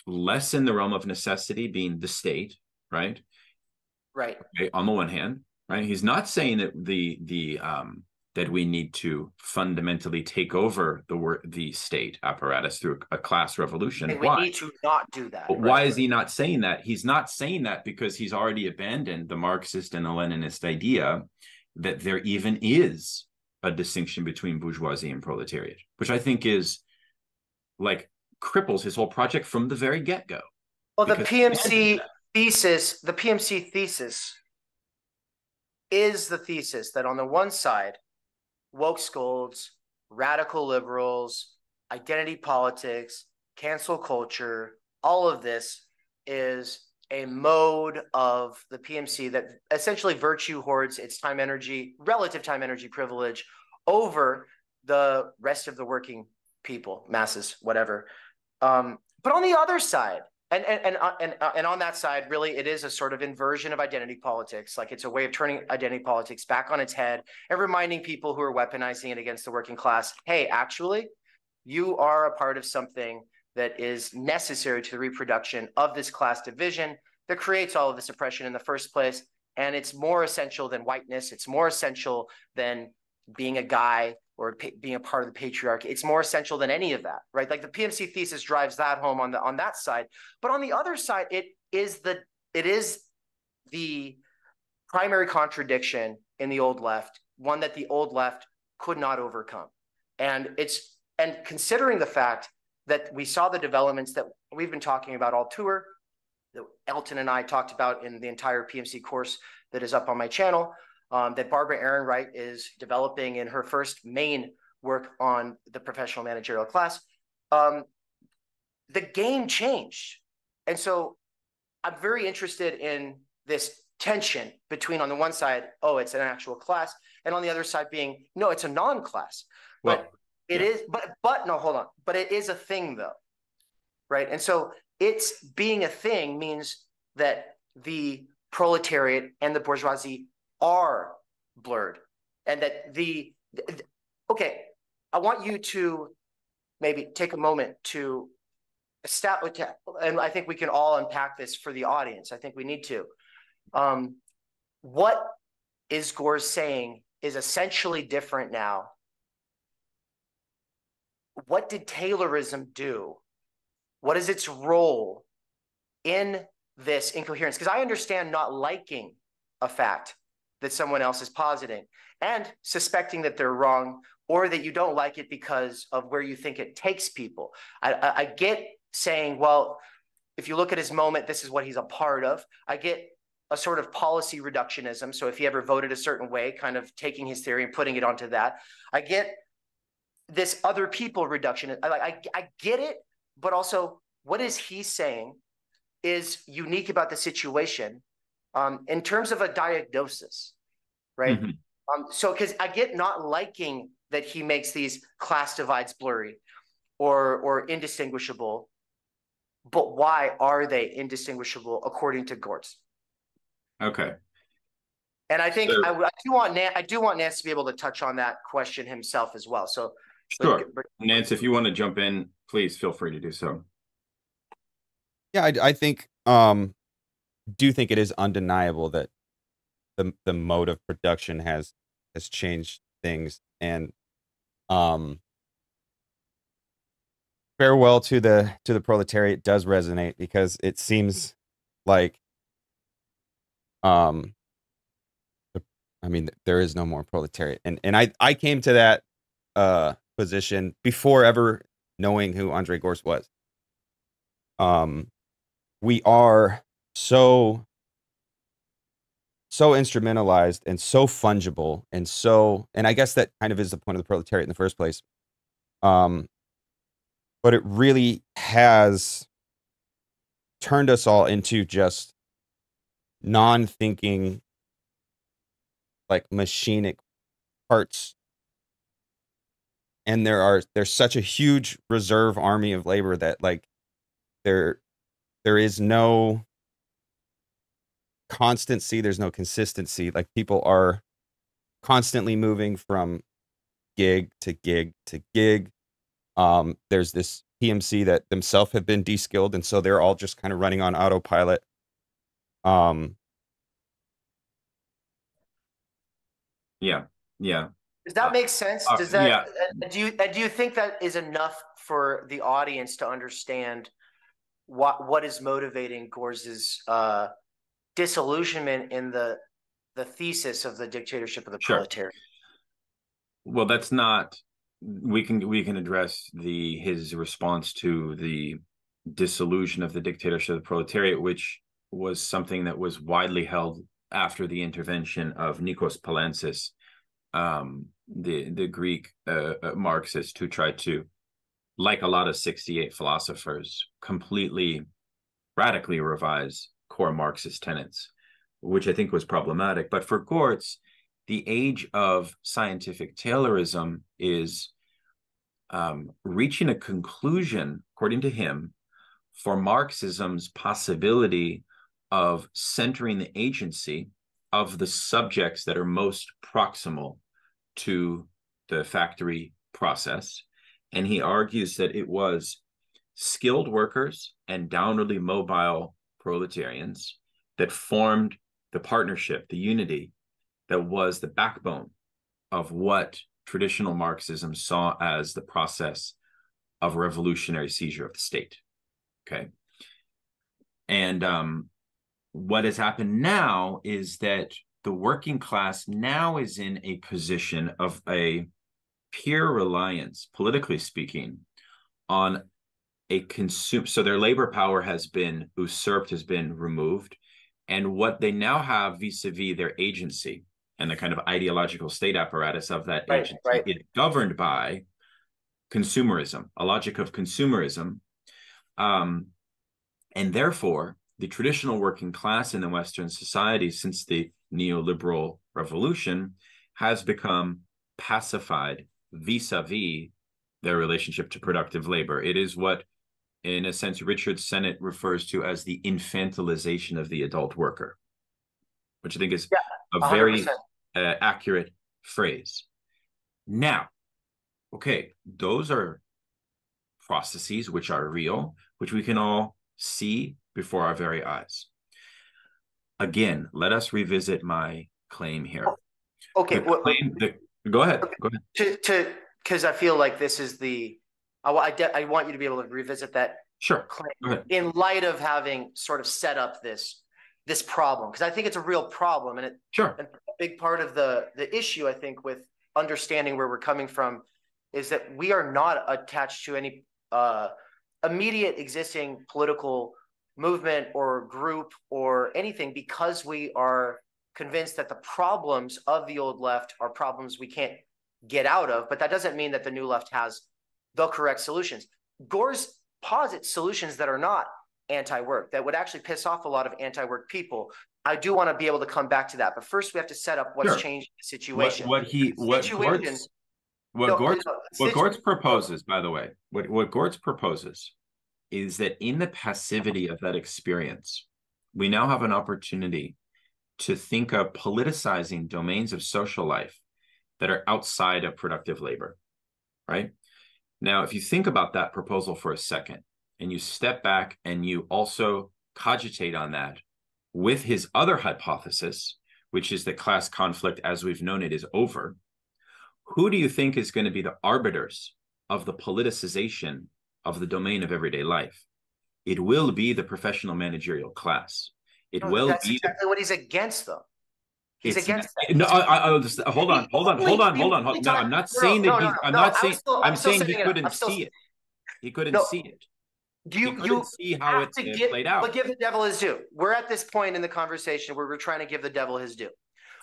lessen the realm of necessity being the state, right? Right. Okay, on the one hand, right? He's not saying that the the um that we need to fundamentally take over the work the state apparatus through a class revolution. And we why? need to not do that. Right? why is he not saying that? He's not saying that because he's already abandoned the Marxist and the Leninist idea that there even is a distinction between bourgeoisie and proletariat, which I think is like cripples his whole project from the very get-go. Well, the PMC thesis, the PMC thesis is the thesis that on the one side, woke scolds, radical liberals, identity politics, cancel culture, all of this is a mode of the PMC that essentially virtue hoards its time energy, relative time energy privilege over the rest of the working people, masses, whatever. Um, but on the other side, and and and uh, and, uh, and on that side really it is a sort of inversion of identity politics. Like it's a way of turning identity politics back on its head and reminding people who are weaponizing it against the working class hey actually you are a part of something that is necessary to the reproduction of this class division that creates all of this oppression in the first place and it's more essential than whiteness. It's more essential than being a guy or being a part of the patriarchy. It's more essential than any of that, right? Like the PMC thesis drives that home on the on that side, but on the other side, it is the it is the primary contradiction in the old left, one that the old left could not overcome, and it's and considering the fact that we saw the developments that we've been talking about all tour, that Elton and I talked about in the entire PMC course that is up on my channel um, that Barbara Ehrenreich is developing in her first main work on the professional managerial class. Um, the game changed. And so I'm very interested in this tension between, on the one side, oh, it's an actual class, and on the other side, being, no, it's a non class. Well, but it yeah. is, but, but no, hold on. But it is a thing, though. Right. And so it's being a thing means that the proletariat and the bourgeoisie are blurred and that the, the okay i want you to maybe take a moment to establish and i think we can all unpack this for the audience. I think we need to. Um, what is Gorz saying is essentially different now? What did taylorism do? What is its role in this incoherence? Because I understand not liking a fact that someone else is positing and suspecting that they're wrong or that you don't like it because of where you think it takes people. I, I, I get saying, well, if you look at his moment, this is what he's a part of. I get a sort of policy reductionism. So if he ever voted a certain way, kind of taking his theory and putting it onto that. I get this other people reduction. I, I, I get it, but also what is he saying is unique about the situation um, in terms of a diagnosis, right? Mm-hmm. Um, so because I get not liking that he makes these class divides blurry or or indistinguishable, but why are they indistinguishable according to Gorz? Okay. And I think so, I, I, do want Nan, I do want Nance to be able to touch on that question himself as well. So sure, Nance, if you want to jump in, please feel free to do so. Yeah, I, I think um do think it is undeniable that the the mode of production has has changed things and um farewell to the to the proletariat does resonate because it seems like um i mean there is no more proletariat. And and i i came to that uh position before ever knowing who andre Gorz was. Um we are so so instrumentalized and so fungible and so and i guess that kind of is the point of the proletariat in the first place um but it really has turned us all into just non-thinking like machinic parts. And there are there's such a huge reserve army of labor that like there there is no constancy there's no consistency like people are constantly moving from gig to gig to gig. Um there's this pmc that themselves have been de-skilled and so they're all just kind of running on autopilot. Um yeah yeah. Does that uh, make sense? uh, does that yeah. Uh, do you do you think that is enough for the audience to understand what what is motivating Gorz's uh disillusionment in the the thesis of the dictatorship of the sure. proletariat. Well, that's not we can we can address the his response to the disillusion of the dictatorship of the proletariat, which was something that was widely held after the intervention of Nikos Poulantzas, um, the the Greek uh, uh, Marxist who tried to, like a lot of 68 philosophers, completely radically revise core Marxist tenets, which I think was problematic. But for Gorz, the age of scientific Taylorism is um, reaching a conclusion, according to him, for Marxism's possibility of centering the agency of the subjects that are most proximal to the factory process. And he argues that it was skilled workers and downwardly mobile proletarians that formed the partnership, the unity that was the backbone of what traditional Marxism saw as the process of revolutionary seizure of the state. Okay. And um, what has happened now is that the working class now is in a position of a pure reliance, politically speaking, on a consume so their labor power has been usurped has been removed. And what they now have vis-a-vis their agency and the kind of ideological state apparatus of that right, agency right. is governed by consumerism a logic of consumerism. Um, and therefore the traditional working class in the western society since the neoliberal revolution has become pacified vis-a-vis their relationship to productive labor. It is what in a sense, Richard Sennett refers to as the infantilization of the adult worker, which I think is yeah, a very uh, accurate phrase. Now, okay, those are processes which are real, which we can all see before our very eyes. Again, let us revisit my claim here. Okay, well, claim, the, go ahead. Okay. Go ahead. To because I feel like this is the I, I, I want you to be able to revisit that Sure. claim in light of having sort of set up this this problem because I think it's a real problem and it Sure. and a big part of the the issue I think with understanding where we're coming from is that we are not attached to any uh, immediate existing political movement or group or anything because we are convinced that the problems of the old left are problems we can't get out of but that doesn't mean that the new left has the correct solutions Gorz posits solutions that are not anti-work that would actually piss off a lot of anti-work people i do want to be able to come back to that but first we have to set up what's Sure. changed in the situation what he what Gorz, what No, Gorz no, what Gorz proposes, by the way, what what Gorz proposes is that in the passivity of that experience, we now have an opportunity to think of politicizing domains of social life that are outside of productive labor, right? Now, if you think about that proposal for a second and you step back and you also cogitate on that with his other hypothesis, which is that class conflict as we've known it is over, who do you think is going to be the arbiters of the politicization of the domain of everyday life? It will be the professional managerial class. It No, will that's be exactly what he's against though he's it's- against that. No, I, I, just, hold on, hold on, hold on, hold on. hold- No, I'm not No, saying that he's. I'm no, not I'm saying. I'm saying he couldn't see it. He couldn't see it. Do you you see how have it, to it give, played out. but give the devil his due. We're at this point in the conversation where we're trying to give the devil his due.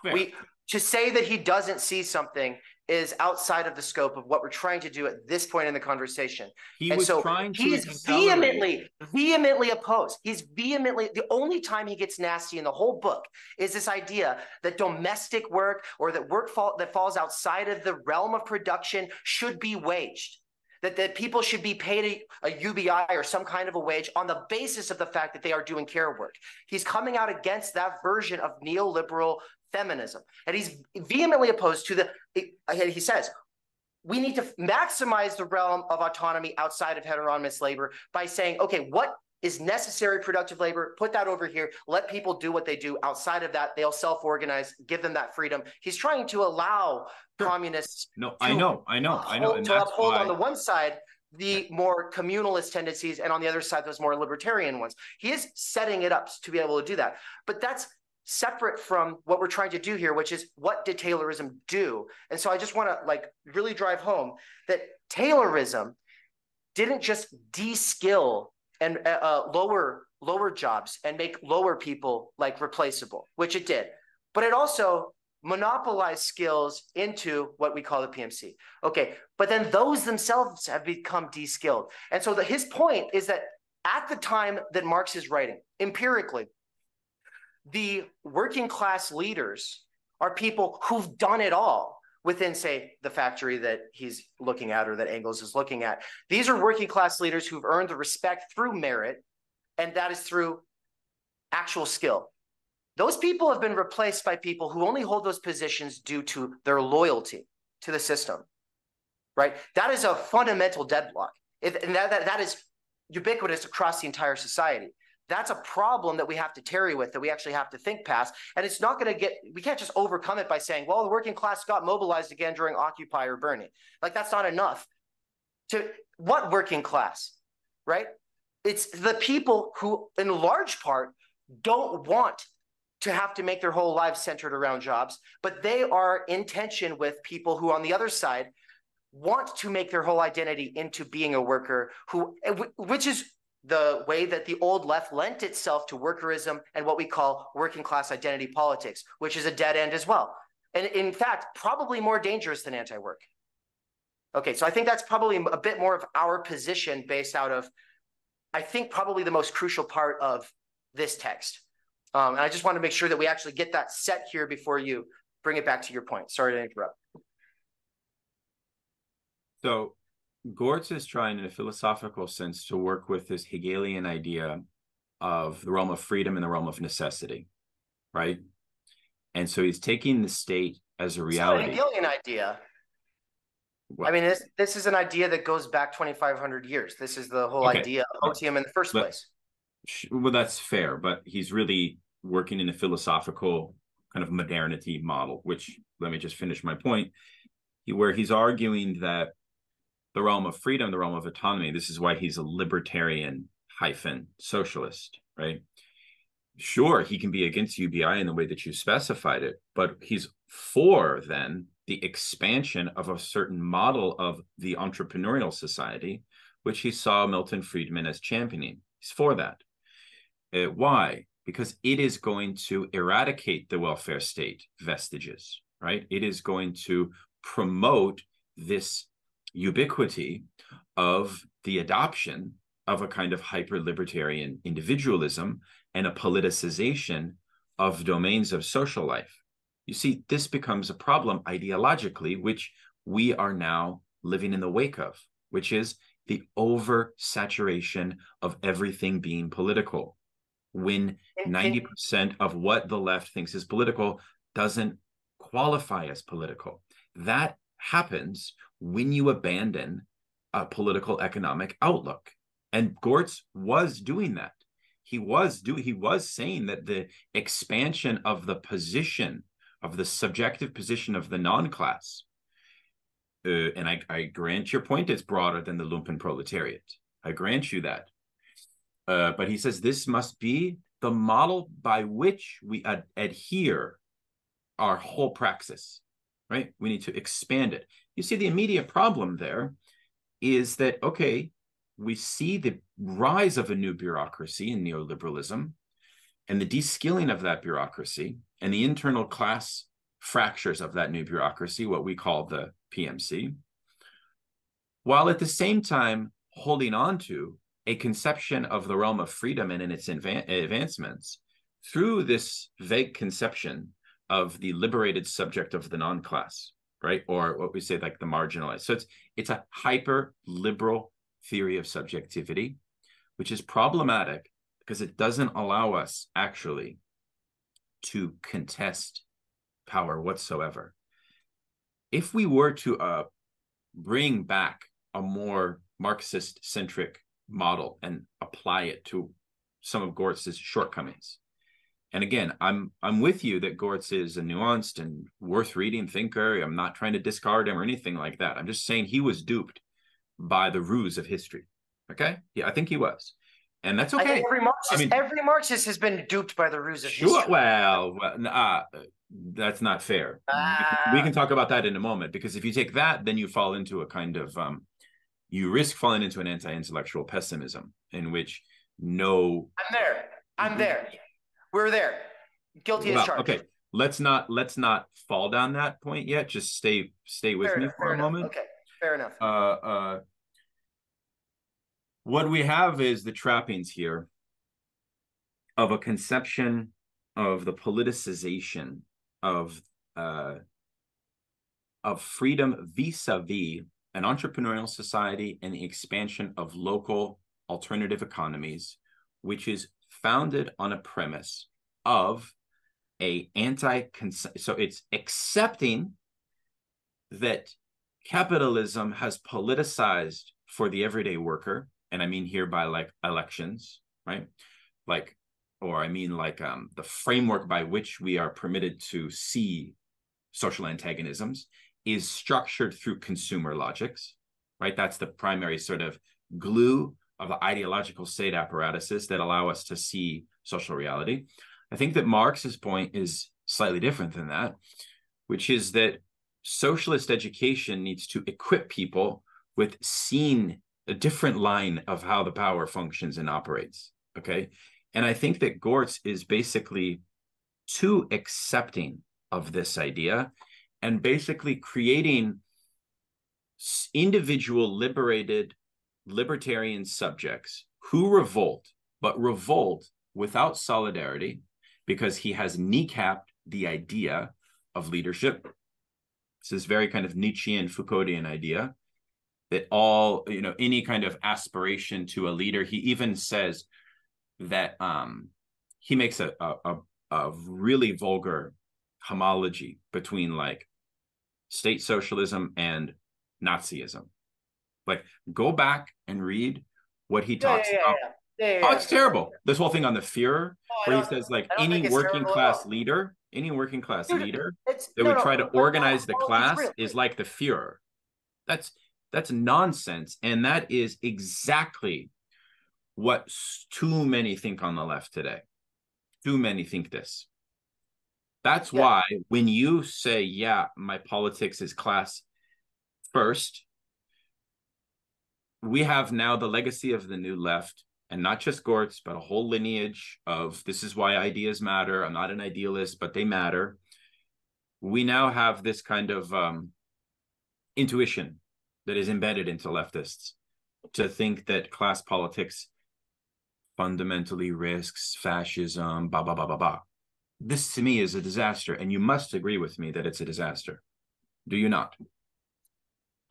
Fair. We to say that he doesn't see something is outside of the scope of what we're trying to do at this point in the conversation. he and was so trying to. He's vehemently, vehemently opposed. He's vehemently the only time he gets nasty in the whole book is this idea that domestic work or that work fall, that falls outside of the realm of production should be waged. That, that people should be paid a, a UBI or some kind of a wage on the basis of the fact that they are doing care work. He's coming out against that version of neoliberal feminism. And he's vehemently opposed to the, he says, we need to maximize the realm of autonomy outside of heteronomous labor by saying, okay, what is necessary productive labor? Put that over here. Let people do what they do. Outside of that, they'll self organize, give them that freedom. He's trying to allow Sure. communists No, I know, I know, I know, and to uphold why. on the one side the more communalist tendencies and on the other side those more libertarian ones he is setting it up to be able to do that but that's separate from what we're trying to do here which is what did taylorism do and so i just want to like really drive home that taylorism didn't just de-skill and uh, uh, lower lower jobs and make lower people like replaceable which it did but it also monopolized skills into what we call the PMC. Okay, but then those themselves have become de-skilled. And so the, his point is that at the time that Marx is writing, empirically, the working class leaders are people who've done it all within, say, the factory that he's looking at or that Engels is looking at. These are working class leaders who've earned the respect through merit, and that is through actual skill. Those people have been replaced by people who only hold those positions due to their loyalty to the system, right? That is a fundamental deadlock. And that, that, that is ubiquitous across the entire society. That's a problem that we have to tarry with, that we actually have to think past. And it's not going to get, we can't just overcome it by saying, well, the working class got mobilized again during Occupy or Bernie. Like, that's not enough. To what working class, right? It's the people who, in large part, don't want to have to make their whole lives centered around jobs, but they are in tension with people who, on the other side, want to make their whole identity into being a worker, who, eh, which is the way that the old left lent itself to workerism and what we call working class identity politics, which is a dead end as well. And in fact, probably more dangerous than anti work. Okay, so I think that's probably a bit more of our position based out of, I think, probably the most crucial part of this text. Um, and I just want to make sure that we actually get that set here before you bring it back to your point. Sorry to interrupt. So Gorz is trying in a philosophical sense to work with this Hegelian idea of the realm of freedom and the realm of necessity, right? And so he's taking the state as a reality. It's not a Hegelian idea. Well, I mean, this this is an idea that goes back 2,500 years. This is the whole Okay. idea of otium in the first But- place. sh- well, that's fair, but he's really working in a philosophical kind of modernity model, which let me just finish my point, where he's arguing that the realm of freedom, the realm of autonomy. This is why he's a libertarian hyphen socialist, right? Sure, he can be against UBI in the way that you specified it, but he's for then the expansion of a certain model of the entrepreneurial society, which he saw Milton Friedman as championing. He's for that. Uh, why? Because it is going to eradicate the welfare state vestiges, right? It is going to promote this ubiquity of the adoption of a kind of hyper libertarian individualism and a politicization of domains of social life. You see, this becomes a problem ideologically, which we are now living in the wake of, which is the oversaturation of everything being political. When 90% of what the left thinks is political doesn't qualify as political. That happens when you abandon a political economic outlook. And Gorz was doing that. He was do he was saying that the expansion of the position of the subjective position of the non-class, uh, and I, I grant your point, it's broader than the lumpen proletariat. I grant you that. Uh, but he says this must be the model by which we ad- adhere our whole praxis, right? We need to expand it. You see, the immediate problem there is that, okay, we see the rise of a new bureaucracy in neoliberalism and the deskilling of that bureaucracy and the internal class fractures of that new bureaucracy, what we call the PMC, while at the same time holding on to a conception of the realm of freedom and in its advancements through this vague conception of the liberated subject of the non-class right? Or what we say like the marginalized. So it's it's a hyper liberal theory of subjectivity which is problematic because it doesn't allow us actually to contest power whatsoever. If we were to uh, bring back a more marxist centric model and apply it to some of Gorz's shortcomings and again, I'm I'm with you that Gorz is a nuanced and worth reading thinker. I'm not trying to discard him or anything like that. I'm just saying he was duped by the ruse of history. Okay, yeah, I think he was, and that's okay. every Marxist, I mean, every Marxist has been duped by the ruse of sure, history. Well, well uh, that's not fair. Ah. We, can, we, can, talk about that in a moment because if you take that, then you fall into a kind of um, you risk falling into an anti-intellectual pessimism in which no. I'm there. I'm there. We're there. Guilty well, as charged. Okay. Let's not let's not fall down that point yet. Just stay stay with fair me enough, for a enough. moment. Okay. Fair enough. Uh uh what we have is the trappings here of a conception of the politicization of uh, of freedom vis-a-vis an entrepreneurial society and the expansion of local alternative economies, which is founded on a premise of a anti so it's accepting that capitalism has politicized for the everyday worker and i mean here by like elections right? Like or i mean like um the framework by which we are permitted to see social antagonisms is structured through consumer logics right? That's the primary sort of glue of the ideological state apparatuses that allow us to see social reality. I think that Marx's point is slightly different than that, which is that socialist education needs to equip people with seeing a different line of how the power functions and operates. Okay. And I think that Gorz is basically too accepting of this idea and basically creating individual liberated libertarian subjects who revolt, but revolt without solidarity because he has kneecapped the idea of leadership. It's this very kind of Nietzschean Foucauldian idea that all, you know, any kind of aspiration to a leader, he even says that um, he makes a, a, a really vulgar homology between like state socialism and Nazism. Like, go back and read what he talks yeah, yeah, about. Yeah, oh, it's terrible. This whole thing on the fear, oh, where he says like any working class leader, any working class Dude, leader that no, would try no, to organize the class is like the Fuhrer. That's That's nonsense. And that is exactly what too many think on the left today. Too many think this. That's why when you say, yeah, my politics is class first, we have now the legacy of the new left, and not just Gorz, but a whole lineage of this is why ideas matter. I'm not an idealist, but they matter. We now have this kind of um, intuition that is embedded into leftists to think that class politics fundamentally risks fascism, blah, blah, blah, blah, blah. This to me is a disaster. And you must agree with me that it's a disaster. Do you not?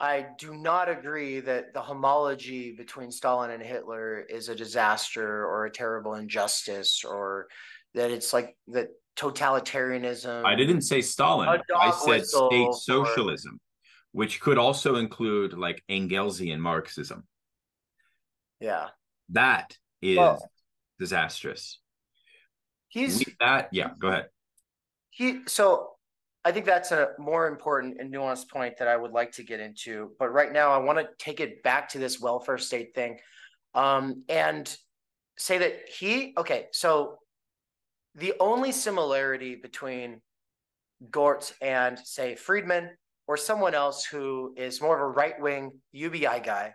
I do not agree that the homology between Stalin and Hitler is a disaster or a terrible injustice or that it's like that totalitarianism. I didn't say Stalin. I said state socialism, or, which could also include like Engelsian Marxism. Yeah. That is well, disastrous. He's that. Yeah, go ahead. He so I think that's a more important and nuanced point that I would like to get into. But right now, I want to take it back to this welfare state thing um, and say that he, okay, so the only similarity between Gorz and, say, Friedman or someone else who is more of a right wing UBI guy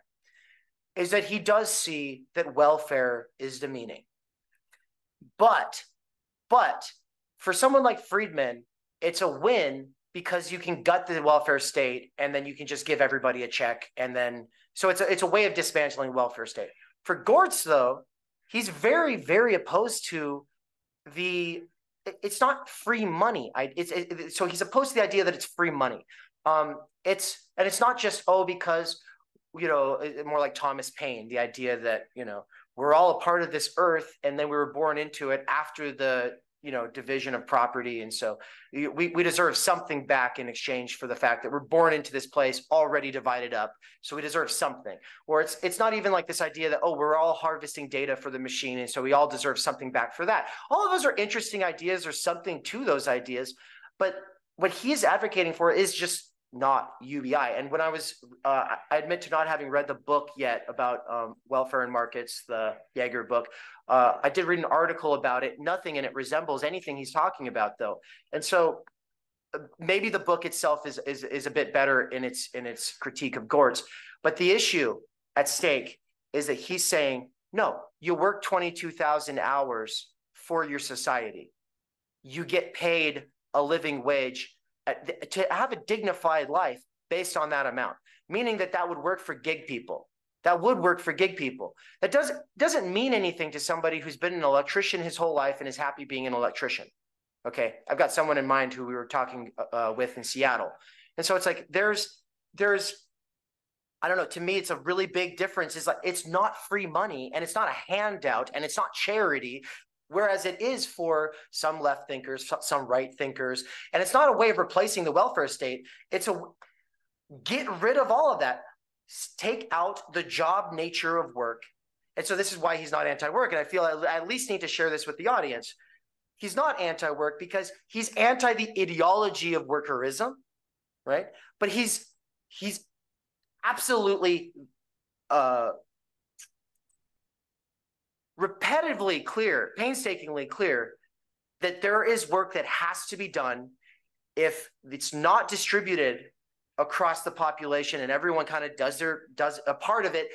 is that he does see that welfare is demeaning. But, but for someone like Friedman, it's a win because you can gut the welfare state and then you can just give everybody a check and then so it's a, it's a way of dismantling welfare state. For Gorz though, he's very very opposed to the it's not free money. I it's it, so he's opposed to the idea that it's free money. Um, it's and it's not just oh because you know more like Thomas Paine, the idea that you know we're all a part of this earth and then we were born into it after the you know division of property. And so we, we deserve something back in exchange for the fact that we're born into this place already divided up. So we deserve something. Or it's it's not even like this idea that oh we're all harvesting data for the machine and so we all deserve something back for that. All of those are interesting ideas. Or something to those ideas. But what he is advocating for is just not UBI. And when I was, uh, I admit to not having read the book yet about um, welfare and markets, the Jäger book. Uh, I did read an article about it. Nothing in it resembles anything he's talking about, though. And so uh, maybe the book itself is is is a bit better in its in its critique of Gorz. But the issue at stake is that he's saying, no, you work twenty two thousand hours for your society. You get paid a living wage to have a dignified life based on that amount, meaning that that would work for gig people. That would work for gig people. That doesn't doesn't mean anything to somebody who's been an electrician his whole life and is happy being an electrician. Okay, I've got someone in mind who we were talking uh, uh with in Seattle, and so it's like there's there's I don't know. To me, it's a really big difference. Is like it's not free money and it's not a handout and it's not charity. Whereas it is for some left thinkers, some right thinkers, and it's not a way of replacing the welfare state. It's a get rid of all of that, take out the job nature of work. And so this is why he's not anti-work. And I feel I at least need to share this with the audience. He's not anti-work because he's anti the ideology of workerism, right? But he's he's absolutely uh, repetitively clear, painstakingly clear that there is work that has to be done if it's not distributed across the population and everyone kind of does their does a part of it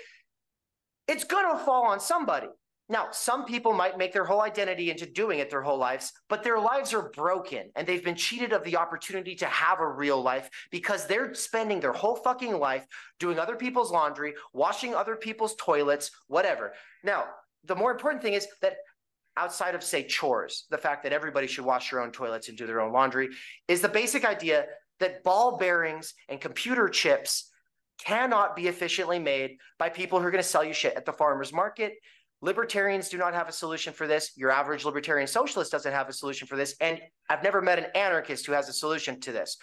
it's going to fall on somebody. Now some people might make their whole identity into doing it their whole lives but their lives are broken and they've been cheated of the opportunity to have a real life because they're spending their whole fucking life doing other people's laundry washing other people's toilets whatever. Now the more important thing is that outside of say chores the fact that everybody should wash their own toilets and do their own laundry is the basic idea that ball bearings and computer chips cannot be efficiently made by people who are going to sell you shit at the farmers market. Libertarians do not have a solution for this. Your average libertarian socialist doesn't have a solution for this and i've never met an anarchist who has a solution to this.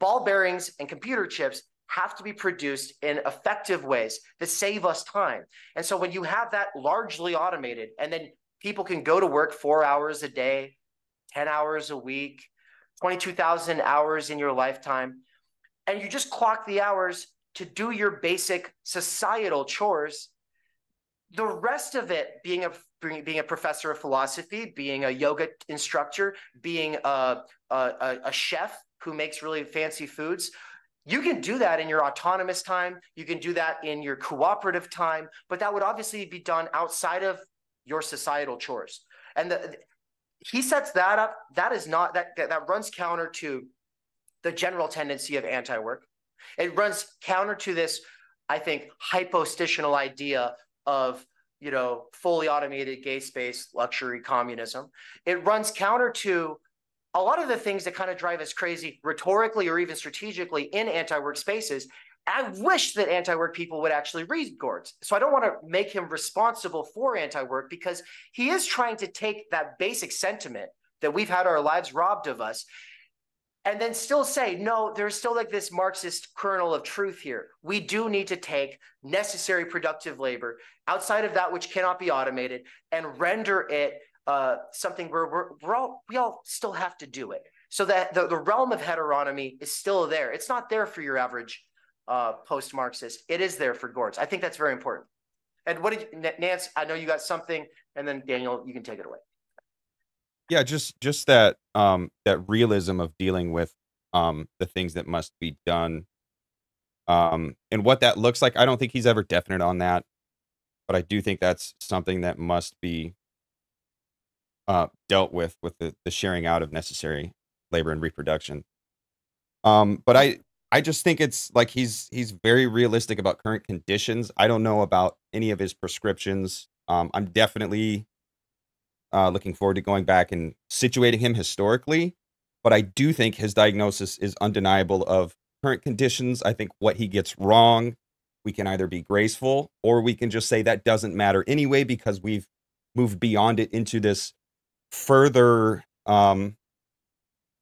Ball bearings and computer chips have to be produced in effective ways that save us time. And so when you have that largely automated and then people can go to work 4 hours a day, 10 hours a week, 22,000 hours in your lifetime and you just clock the hours to do your basic societal chores. The rest of it, being a being a professor of philosophy, being a yoga instructor, being a, a, a chef who makes really fancy foods, you can do that in your autonomous time. You can do that in your cooperative time, but that would obviously be done outside of your societal chores. And the, he sets that up. That is not that that runs counter to the general tendency of anti-work. It runs counter to this, I think, hypostitional idea of you know fully automated gay space luxury communism. It runs counter to a lot of the things that kind of drive us crazy rhetorically or even strategically in anti-work spaces I wish that anti-work people would actually read Gorz. So I don't want to make him responsible for anti-work because he is trying to take that basic sentiment that we've had our lives robbed of us and then still say, no, there's still like this Marxist kernel of truth here. We do need to take necessary productive labor outside of that which cannot be automated and render it uh, something where we're, we're all, we all still have to do it. So that the, the realm of heteronomy is still there. It's not there for your average uh, post-Marxist. It is there for Gorz. I think that's very important. And what did you, Nance? I know you got something, and then Daniel, you can take it away. Yeah, just just that um, that realism of dealing with um, the things that must be done, um, and what that looks like. I don't think he's ever definite on that, but I do think that's something that must be uh, dealt with with the, the sharing out of necessary labor and reproduction. Um, but I I just think it's like he's he's very realistic about current conditions. I don't know about any of his prescriptions. Um, I'm definitely uh, looking forward to going back and situating him historically, but I do think his diagnosis is undeniable of current conditions. I think what he gets wrong, we can either be graceful or we can just say that doesn't matter anyway because we've moved beyond it into this further um,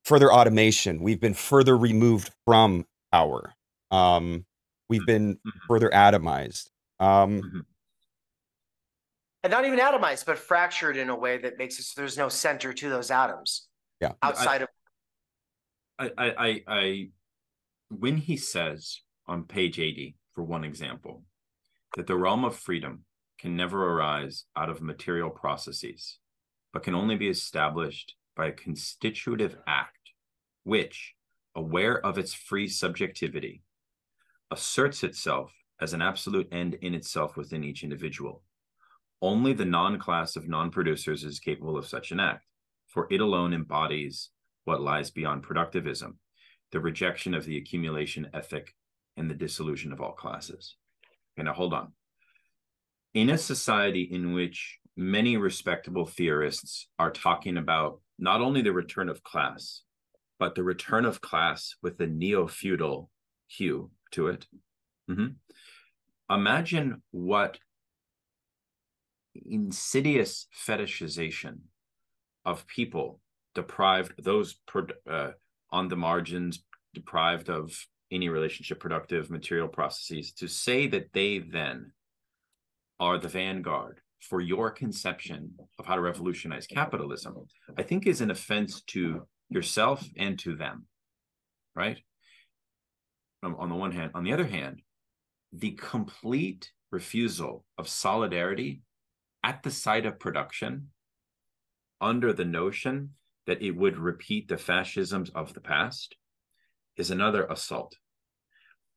further automation. We've been further removed from power. Um, we've mm-hmm. been mm-hmm. further atomized. Um, mm-hmm. And not even atomized, but fractured in a way that makes it so there's no center to those atoms. Yeah. Outside I, of. I, I, I, when he says on page 80, for one example, that the realm of freedom can never arise out of material processes, but can only be established by a constitutive act, which, aware of its free subjectivity, asserts itself as an absolute end in itself within each individual. Only the non class of non producers is capable of such an act, for it alone embodies what lies beyond productivism the rejection of the accumulation ethic and the dissolution of all classes. Okay, now hold on. In a society in which many respectable theorists are talking about not only the return of class, but the return of class with a neo feudal hue to it. Mm-hmm. Imagine what insidious fetishization of people deprived, those uh, on the margins, deprived of any relationship productive material processes, to say that they then are the vanguard for your conception of how to revolutionize capitalism, I think is an offense to yourself and to them, right? On the one hand. On the other hand, the complete refusal of solidarity at the site of production under the notion that it would repeat the fascisms of the past is another assault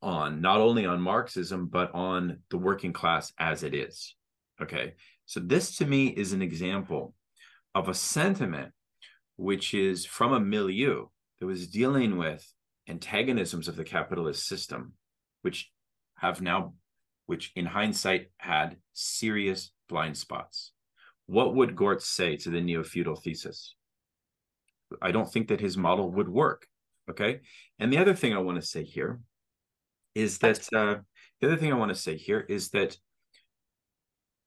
on not only on Marxism, but on the working class as it is. Okay. So, this to me is an example of a sentiment which is from a milieu that was dealing with antagonisms of the capitalist system, which have now, which in hindsight had serious blind spots. What would Gorz say to the neo feudal thesis? I don't think that his model would work. Okay. And the other thing I want to say here is that uh, the other thing I want to say here is that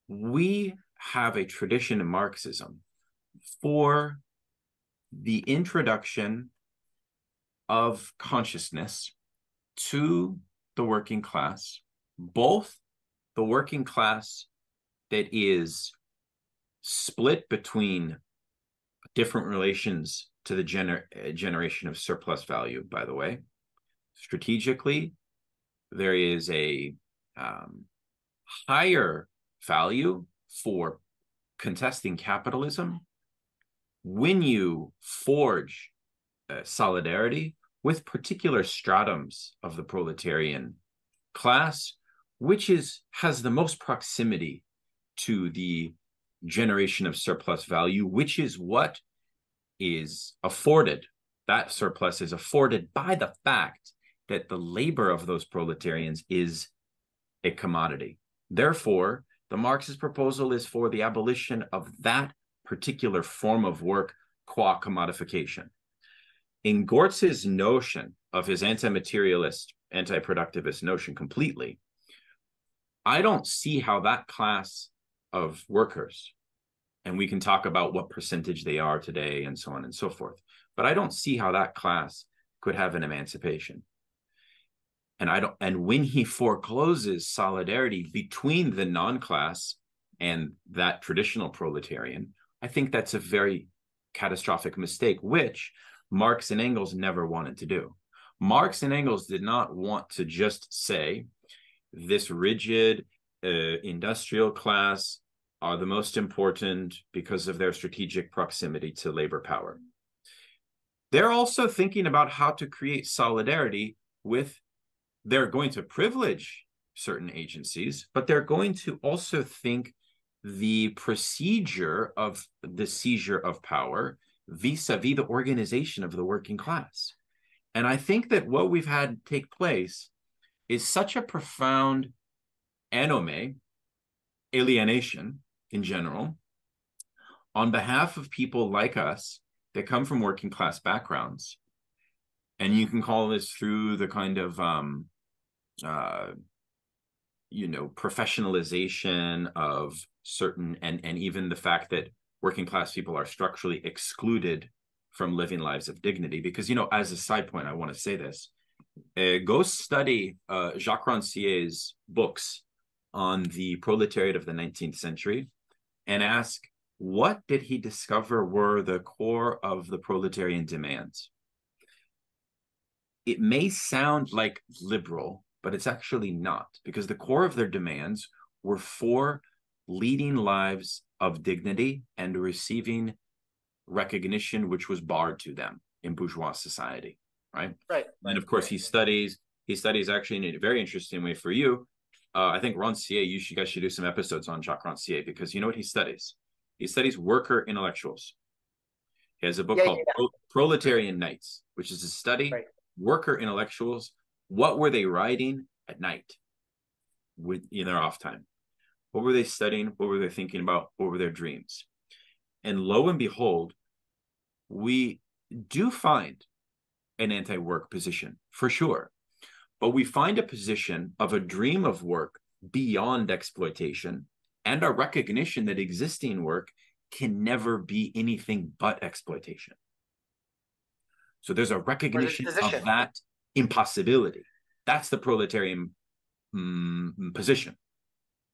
we have a tradition in Marxism for the introduction of consciousness to the working class, both the working class that is split between different relations to the gener- generation of surplus value, by the way, strategically, there is a um, higher value for contesting capitalism when you forge uh, solidarity with particular stratums of the proletarian class which is has the most proximity to the generation of surplus value which is what is afforded that surplus is afforded by the fact that the labor of those proletarians is a commodity. Therefore, the Marxist proposal is for the abolition of that particular form of work qua commodification. In Gorz's notion of his anti-materialist, anti-productivist notion completely, I don't see how that class of workers, and we can talk about what percentage they are today and so on and so forth, but I don't see how that class could have an emancipation and i don't and when he forecloses solidarity between the non-class and that traditional proletarian i think that's a very catastrophic mistake which marx and engels never wanted to do. Marx and engels did not want to just say this rigid uh, industrial class are the most important because of their strategic proximity to labor power. They're also thinking about how to create solidarity with they're going to privilege certain agencies, but they're going to also think the procedure of the seizure of power vis-a-vis the organization of the working class. And I think that what we've had take place is such a profound anomie, alienation in general, on behalf of people like us that come from working class backgrounds. And you can call this through the kind of um, uh, you know professionalization of certain and and even the fact that working class people are structurally excluded from living lives of dignity. Because you know as a side point i want to say this uh, go study uh, jacques rancière's books on the proletariat of the 19th century and ask what did he discover were the core of the proletarian demands? It may sound like liberal but it's actually not because the core of their demands were for leading lives of dignity and receiving recognition which was barred to them in bourgeois society right? Right. And of course he studies he studies actually in a very interesting way for you. Uh, i think rancière you, should, you guys should do some episodes on jacques rancière because you know what he studies? He studies worker intellectuals. He has a book yeah, called yeah. proletarian nights which is a study right. worker intellectuals what were they writing at night with in their off time? What were they studying? What were they thinking about? What were their dreams? And lo and behold, we do find an anti work position for sure. But we find a position of a dream of work beyond exploitation and a recognition that existing work can never be anything but exploitation. So there's a recognition of that impossibility. That's the proletarian mm, position.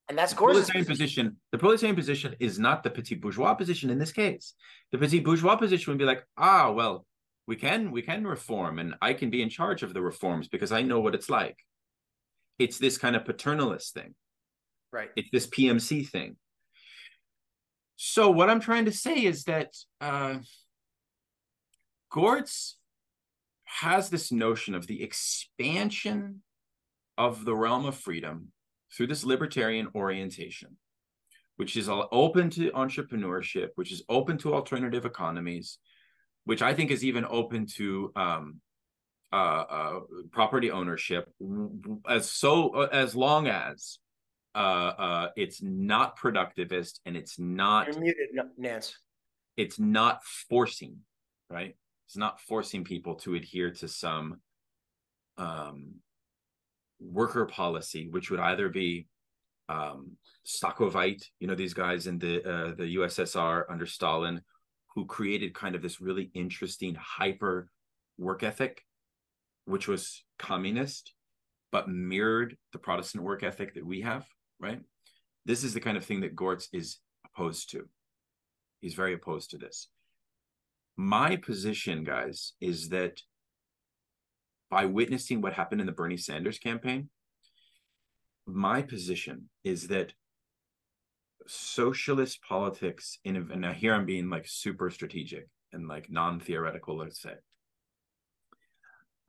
And that's the proletarian position. The proletarian position is not the petit bourgeois position in this case. The petit bourgeois position would be like, ah, well, we can we can reform, and I can be in charge of the reforms because I know what it's like. It's this kind of paternalist thing, right? It's this PMC thing. So what I'm trying to say is that uh, Gorz has this notion of the expansion of the realm of freedom through this libertarian orientation, which is open to entrepreneurship, which is open to alternative economies, which I think is even open to um, uh, uh, property ownership, as so uh, as long as uh, uh, it's not productivist and it's not You're muted, Nance. It's not forcing, right? It's not forcing people to adhere to some um, worker policy, which would either be um, Stakhanovite, you know, these guys in the uh, the USSR under Stalin, who created kind of this really interesting hyper work ethic, which was communist, but mirrored the Protestant work ethic that we have, right? This is the kind of thing that Gorz is opposed to. He's very opposed to this my position, guys, is that by witnessing what happened in the Bernie Sanders campaign, my position is that socialist politics in and now here i'm being like super strategic and like non-theoretical let's say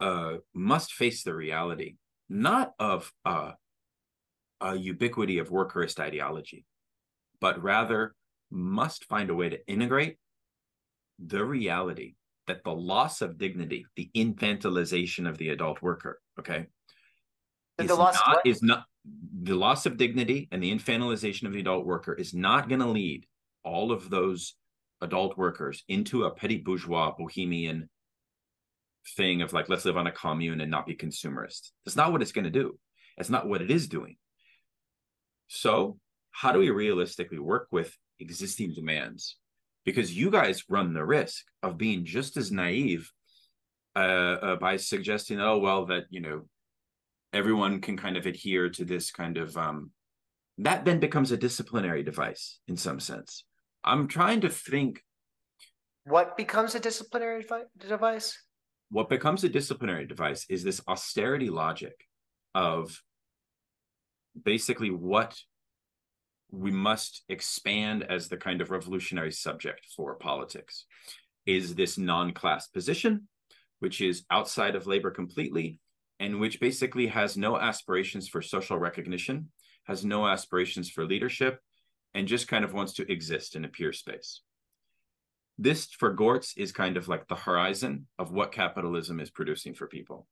uh must face the reality not of uh a ubiquity of workerist ideology but rather must find a way to integrate the reality that the loss of dignity the infantilization of the adult worker okay is the loss of not, is not the loss of dignity and the infantilization of the adult worker is not going to lead all of those adult workers into a petty bourgeois bohemian thing of like let's live on a commune and not be consumerist. That's not what it's going to do. It's not what it is doing. So how do we realistically work with existing demands because you guys run the risk of being just as naive uh, uh, by suggesting oh well that you know everyone can kind of adhere to this kind of um that then becomes a disciplinary device in some sense i'm trying to think What becomes a disciplinary devi- device? what becomes a disciplinary device is this austerity logic of basically what we must expand as the kind of revolutionary subject for politics is this non-class position which is outside of labor completely and which basically has no aspirations for social recognition has no aspirations for leadership and just kind of wants to exist in a pure space this for Gorz is kind of like the horizon of what capitalism is producing for people.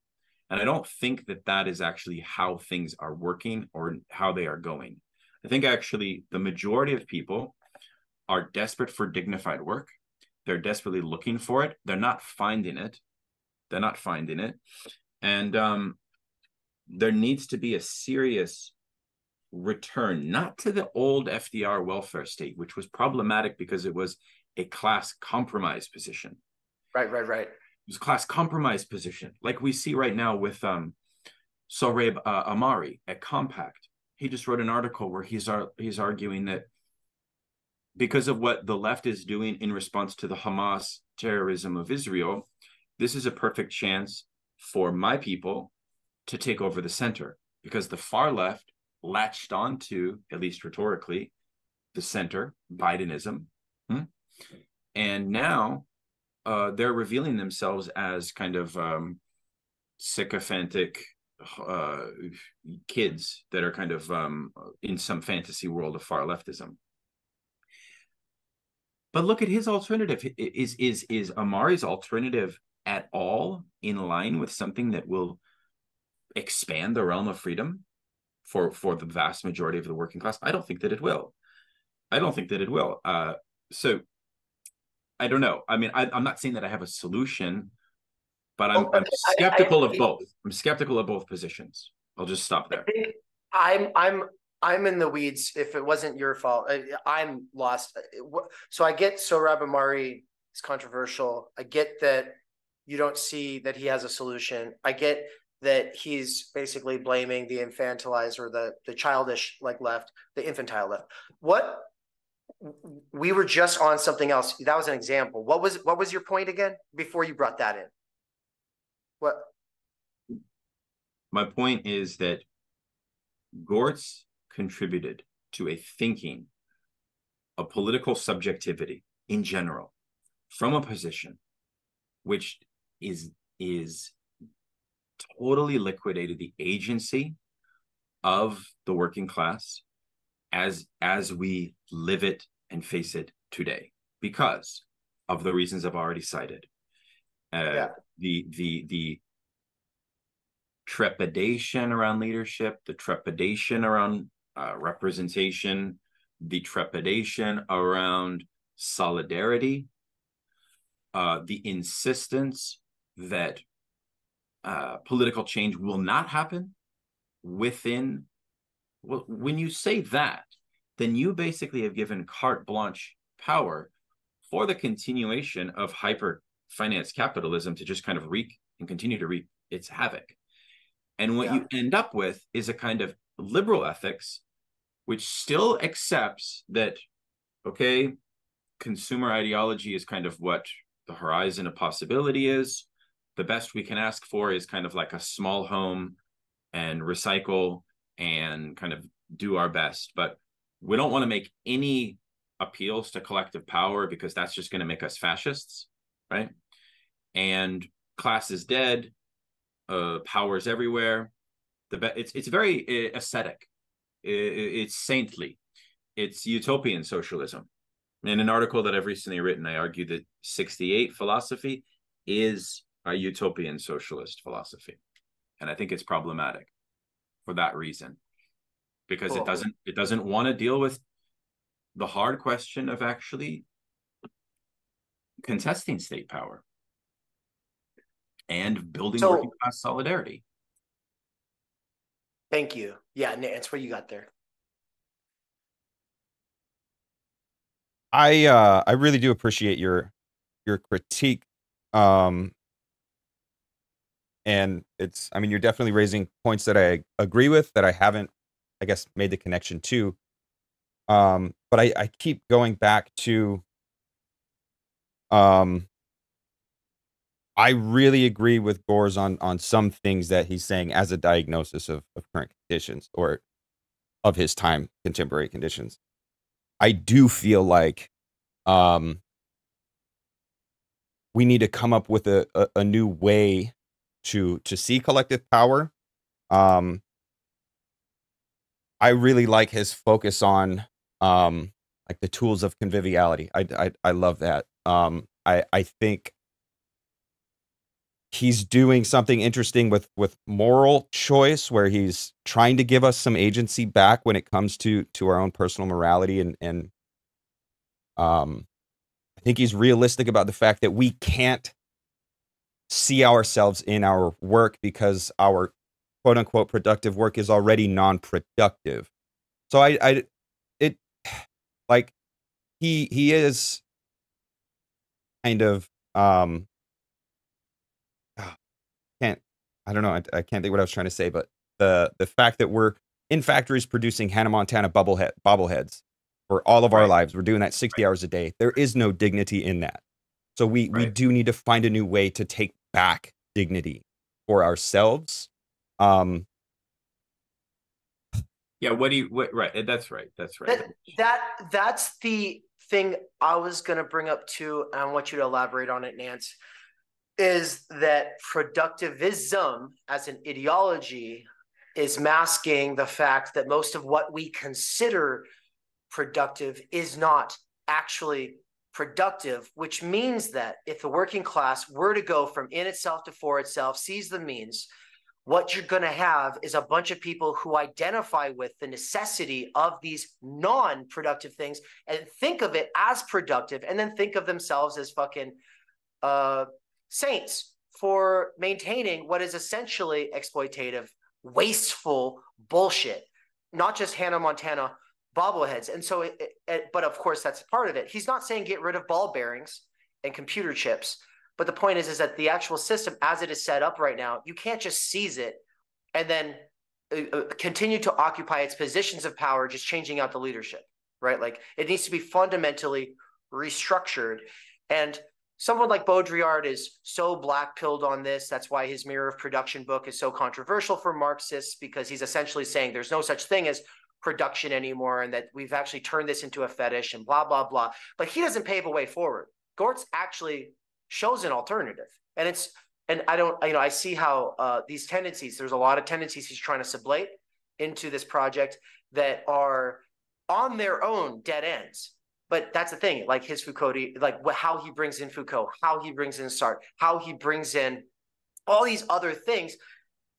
And I don't think that that is actually how things are working or how they are going. I think actually the majority of people are desperate for dignified work. They're desperately looking for it. They're not finding it. They're not finding it. And um, there needs to be a serious return, not to the old FDR welfare state, which was problematic because it was a class compromise position. Right, right, right. It was a class compromise position, like we see right now with um, Sohrab uh, Ahmari at Compact. He just wrote an article where he's he's arguing that because of what the left is doing in response to the Hamas terrorism of Israel, this is a perfect chance for my people to take over the center because the far left latched onto, at least rhetorically, the center, Bidenism. Hmm? And now uh, they're revealing themselves as kind of um, sycophantic uh, kids that are kind of um, in some fantasy world of far leftism. But look at his alternative. Is is is Ahmari's alternative at all in line with something that will expand the realm of freedom for for the vast majority of the working class? I don't think that it will. I don't think that it will. Uh, so I don't know. I mean, I, am not saying that I have a solution, but I'm, Oh, I'm skeptical I- of both. I'm skeptical of both positions. I'll just stop there. I'm I'm I'm in the weeds. If it wasn't your fault, I, I'm lost. So I get Sohrab Ahmari is controversial. I get that you don't see that he has a solution. I get that he's basically blaming the infantilized or the the childish like left, the infantile left. What we were just on something else. That was an example. What was what was your point again before you brought that in? What My point is that Gorz contributed to a thinking, a political subjectivity in general, from a position which is is totally liquidated the agency of the working class as as we live it and face it today because of the reasons I've already cited. Uh, Yeah. The the the trepidation around leadership, the trepidation around uh, representation, the trepidation around solidarity, uh, the insistence that uh, political change will not happen within. Well, when you say that, then you basically have given carte blanche power for the continuation of hyper finance capitalism to just kind of wreak and continue to wreak its havoc. And what Yeah. you end up with is a kind of liberal ethics, which still accepts that, okay, consumer ideology is kind of what the horizon of possibility is. The best we can ask for is kind of like a small home and recycle and kind of do our best. But we don't want to make any appeals to collective power because that's just going to make us fascists, right? And class is dead, uh, power is everywhere. The be- it's it's very uh, ascetic, it's saintly, it's utopian socialism. In an article that I've recently written, I argue that 68 philosophy is a utopian socialist philosophy. And I think it's problematic for that reason. Because cool. it doesn't it doesn't want to deal with the hard question of actually contesting state power and building so, working class solidarity. Thank you. Yeah, Nance, what you got there? I uh I really do appreciate your your critique. Um and it's I mean you're definitely raising points that I agree with that I haven't I guess made the connection to. Um but I I keep going back to um I really agree with Gorz on on some things that he's saying as a diagnosis of, of current conditions or of his time contemporary conditions. I do feel like um we need to come up with a, a, a new way to to see collective power. Um I really like his focus on um like the tools of conviviality. I I, I love that. Um I I think he's doing something interesting with with moral choice where he's trying to give us some agency back when it comes to to our own personal morality and and um i think he's realistic about the fact that we can't see ourselves in our work because our quote unquote productive work is already non-productive so i i like he he is kind of um can't I don't know I, I can't think what I was trying to say, but the the fact that we're in factories producing Hannah Montana bubblehead bobbleheads for all of right. our lives, we're doing that 60 right. hours a day. There is no dignity in that. So we right. we do need to find a new way to take back dignity for ourselves. Um yeah, what do you what right that's right. That's right. That, that that's the thing I was gonna bring up too, and I want you to elaborate on it, Nance is that productivism as an ideology is masking the fact that most of what we consider productive is not actually productive, which means that if the working class were to go from in itself to for itself, sees the means, what you're going to have is a bunch of people who identify with the necessity of these non productive things and think of it as productive and then think of themselves as fucking uh, saints for maintaining what is essentially exploitative, wasteful bullshit, not just Hannah Montana bobbleheads. And so, it, it, but of course, that's part of it. He's not saying get rid of ball bearings and computer chips. But the point is, is that the actual system, as it is set up right now, you can't just seize it and then uh, uh continue to occupy its positions of power, just changing out the leadership, right? Like it needs to be fundamentally restructured. And someone like Baudrillard is so black pilled on this. That's why his Mirror of Production book is so controversial for Marxists because he's essentially saying there's no such thing as production anymore and that we've actually turned this into a fetish and blah, blah, blah. But he doesn't pave a way forward. Gorz actually shows an alternative. And it's, and I don't, you know, I see how uh, these tendencies, there's a lot of tendencies he's trying to sublate into this project that are on their own dead ends but that's the thing, like his Foucault, like how he brings in Foucault, how he brings in Sartre, how he brings in all these other things.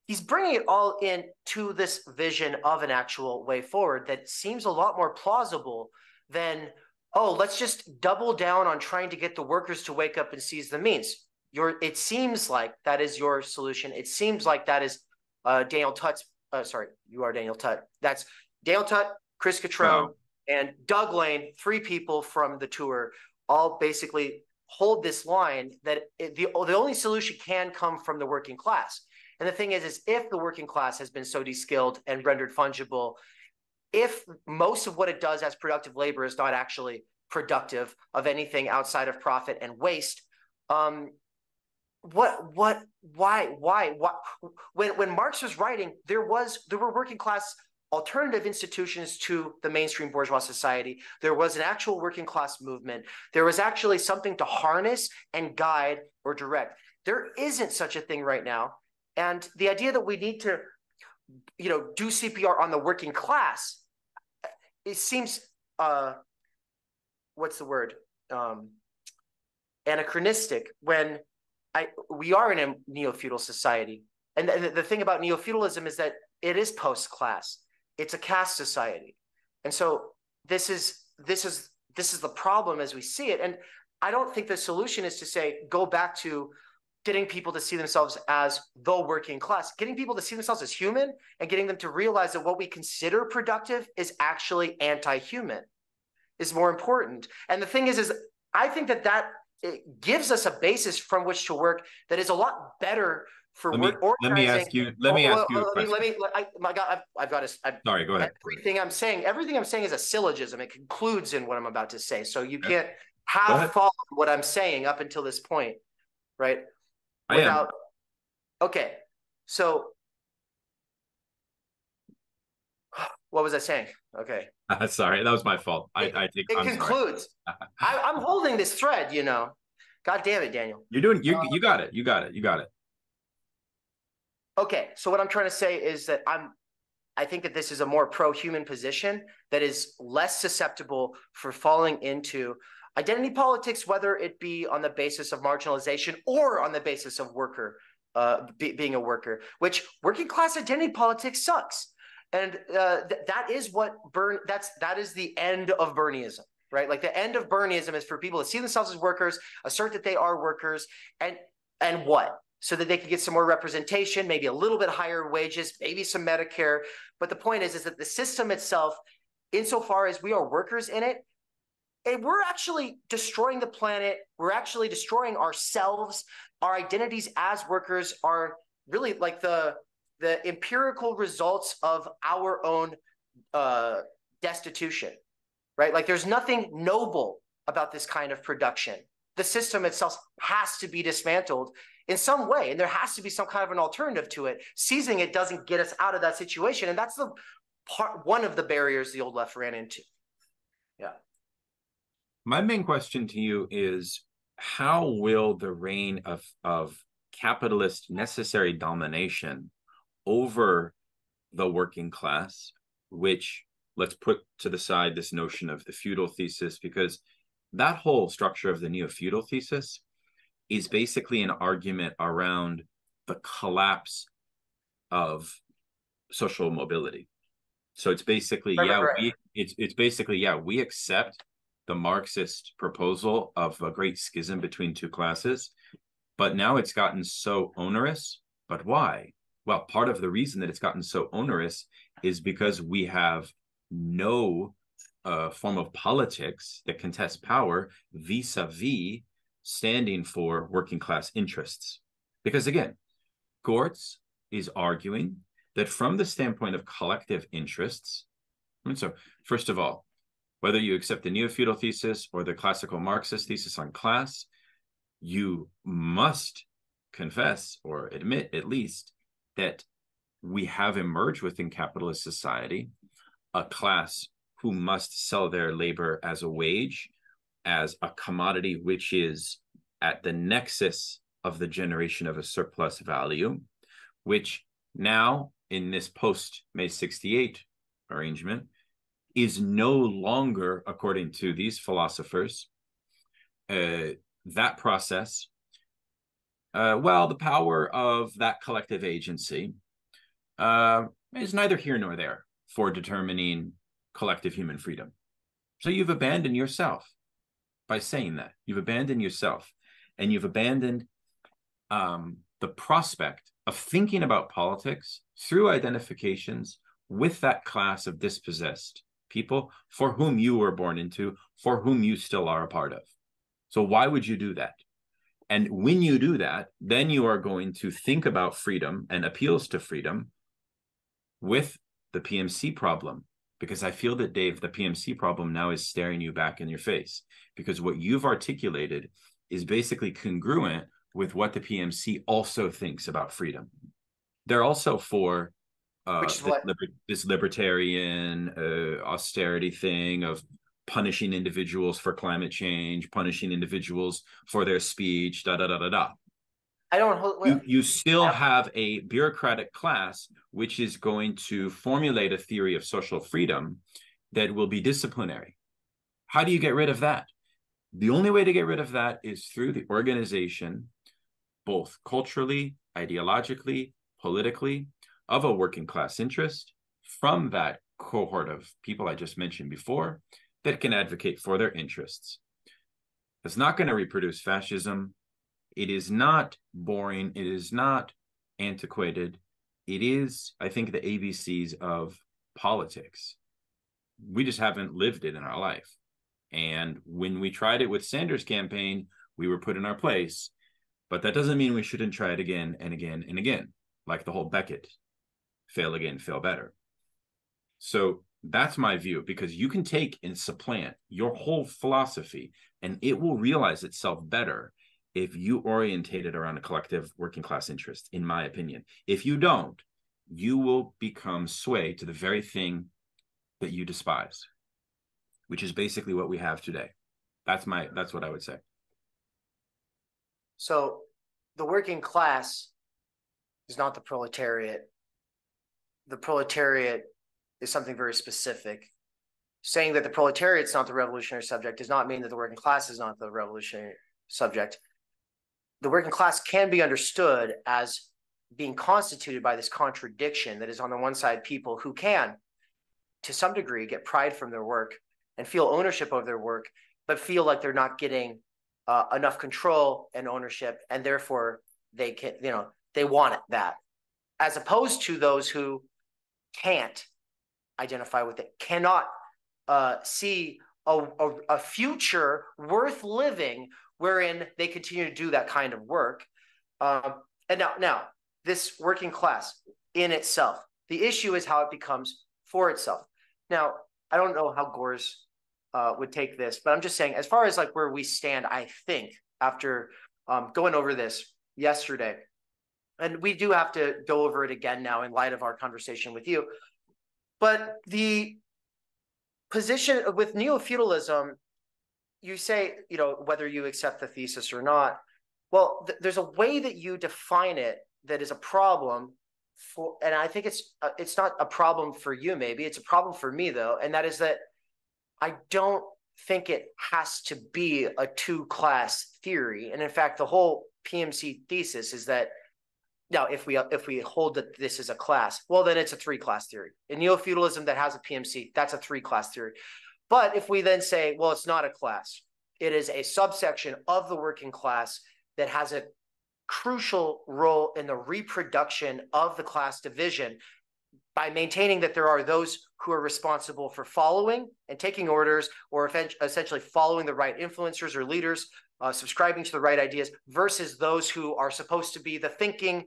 He's bringing it all in to this vision of an actual way forward that seems a lot more plausible than, oh, let's just double down on trying to get the workers to wake up and seize the means. Your, it seems like that is your solution. It seems like that is uh, Daniel Tutt's. Uh, sorry, you are Daniel Tutt. That's Daniel Tutt, Chris Cutrone, and Doug Lain. three people from the tour, all basically hold this line that it, the, the only solution can come from the working class. And the thing is, is if the working class has been so de-skilled and rendered fungible, if most of what it does as productive labor is not actually productive of anything outside of profit and waste, um, what what why why why when when Marx was writing, there was there were working class alternative institutions to the mainstream bourgeois society. There was an actual working class movement. There was actually something to harness and guide or direct. There isn't such a thing right now. And the idea that we need to, you know, do CPR on the working class, it seems, uh, what's the word? Um, anachronistic when I we are in a neo-feudal society. And the, the thing about neo-feudalism is that it is post-class. It's a caste society. And so this is this is this is the problem as we see it. And I don't think the solution is to say go back to getting people to see themselves as the working class, getting people to see themselves as human and getting them to realize that what we consider productive is actually anti-human is more important. And the thing is, is I think that that it gives us a basis from which to work that is a lot better for let me, let me ask you. Let me ask you. Let me. Let me. I, my God, I've, I've got to. I've, Sorry, go ahead. Everything I'm saying, everything I'm saying is a syllogism. It concludes in what I'm about to say. So you can't have followed what I'm saying up until this point, right? Without. I am. Okay, so what was I saying? Okay. sorry, that was my fault. I, it, I take. It I'm concludes. I, I'm holding this thread. You know. God damn it, Daniel. You're doing. You um, you got it. You got it. You got it. Okay, so what I'm trying to say is that I'm I think that this is a more pro-human position that is less susceptible for falling into identity politics, whether it be on the basis of marginalization or on the basis of worker uh, be, being a worker. Which working class identity politics sucks, and uh, th- that is what Burn. That's that is the end of Bernieism. Right, like the end of Bernieism is for people to see themselves as workers, assert that they are workers, and and what so that they can get some more representation, maybe a little bit higher wages, maybe some Medicare. But the point is, is that the system itself, insofar as we are workers in it, and we're actually destroying the planet. We're actually destroying ourselves. Our identities as workers are really like the the empirical results of our own uh, destitution, right? Like there's nothing noble about this kind of production. The system itself has to be dismantled in some way. And there has to be some kind of an alternative to it. Seizing it doesn't get us out of that situation. And that's the part one of the barriers the old left ran into. Yeah. My main question to you is how will the reign of of capitalist necessary domination over the working class, which let's put to the side this notion of the feudal thesis, because that whole structure of the neo feudal thesis is basically an argument around the collapse of social mobility. So it's basically right, yeah, right. we it's it's basically yeah, we accept the Marxist proposal of a great schism between two classes, but now it's gotten so onerous. But why? Well, part of the reason that it's gotten so onerous is because we have no uh, form of politics that contests power vis-a-vis standing for working class interests. Because again, Gorz is arguing that from the standpoint of collective interests, and so first of all, whether you accept the neo-feudal thesis or the classical Marxist thesis on class, you must confess or admit at least that we have emerged within capitalist society a class who must sell their labor as a wage as a commodity which is at the nexus of the generation of a surplus value, which now in this post May 68 arrangement is no longer, according to these philosophers, uh, that process. Uh, well, the power of that collective agency uh, is neither here nor there for determining collective human freedom. So you've abandoned yourself by saying that. You've abandoned yourself and you've abandoned um, the prospect of thinking about politics through identifications with that class of dispossessed people for whom you were born into, for whom you still are a part of. So, why would you do that? And when you do that, then you are going to think about freedom and appeals to freedom with the PMC problem because I feel that Dave, the PMC problem now is staring you back in your face because what you've articulated is basically congruent with what the PMC also thinks about freedom. They're also for uh, Which is this, what- liber- this libertarian uh, austerity thing of punishing individuals for climate change, punishing individuals for their speech, da da da da da. I don't. hold- You, you still have a bureaucratic class which is going to formulate a theory of social freedom that will be disciplinary. How do you get rid of that? The only way to get rid of that is through the organization, both culturally, ideologically, politically, of a working class interest from that cohort of people I just mentioned before that can advocate for their interests. It's not going to reproduce fascism. It is not boring. It is not antiquated. It is, I think, the ABCs of politics. We just haven't lived it in our life. And when we tried it with Sanders' campaign, we were put in our place. But that doesn't mean we shouldn't try it again and again and again, like the whole Beckett fail again, fail better. So that's my view because you can take and supplant your whole philosophy and it will realize itself better if you orientate it around a collective working class interest, in my opinion. If you don't, you will become sway to the very thing that you despise, which is basically what we have today. That's my that's what I would say. So the working class is not the proletariat. The proletariat is something very specific. Saying that the proletariat is not the revolutionary subject does not mean that the working class is not the revolutionary subject. The working class can be understood as being constituted by this contradiction that is on the one side people who can to some degree get pride from their work and feel ownership of their work but feel like they're not getting uh, enough control and ownership, and therefore they can, you know, they want it, that, as opposed to those who can't identify with it, cannot uh, see a, a, a future worth living wherein they continue to do that kind of work. Um, and now, now, this working class in itself, the issue is how it becomes for itself. Now, I don't know how Gorz uh, would take this, but I'm just saying, as far as like where we stand, I think after um, going over this yesterday, and we do have to go over it again now in light of our conversation with you. But the position with neo feudalism, you say, you know, whether you accept the thesis or not. Well, th- there's a way that you define it that is a problem for, and I think it's uh, it's not a problem for you. Maybe it's a problem for me though, and that is that I don't think it has to be a two class theory. And in fact, the whole PMC thesis is that now if we if we hold that this is a class, well then it's a three class theory. In neo feudalism that has a PMC, that's a three class theory. But if we then say, well, it's not a class, it is a subsection of the working class that has a crucial role in the reproduction of the class division by maintaining that there are those who are responsible for following and taking orders or essentially following the right influencers or leaders uh, subscribing to the right ideas versus those who are supposed to be the thinking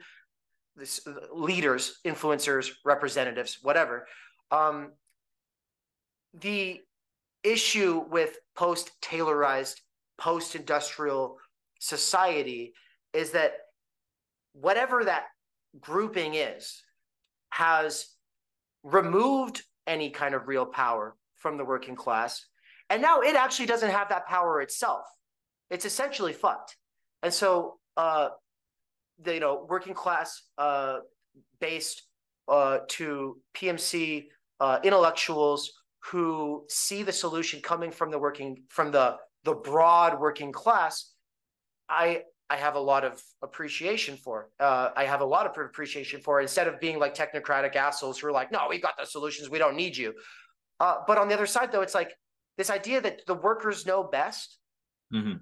this, leaders influencers representatives whatever. Um, the issue with post taylorized post industrial society is that whatever that grouping is has removed any kind of real power from the working class. And now it actually doesn't have that power itself. It's essentially fucked. And so, uh, the you know working class uh, based uh, to PMC uh, intellectuals who see the solution coming from the working from the the broad working class. I I have a lot of appreciation for. Uh, I have a lot of appreciation for instead of being like technocratic assholes who are like, no, we've got the solutions, we don't need you. Uh, but on the other side, though, it's like this idea that the workers know best, Mhm.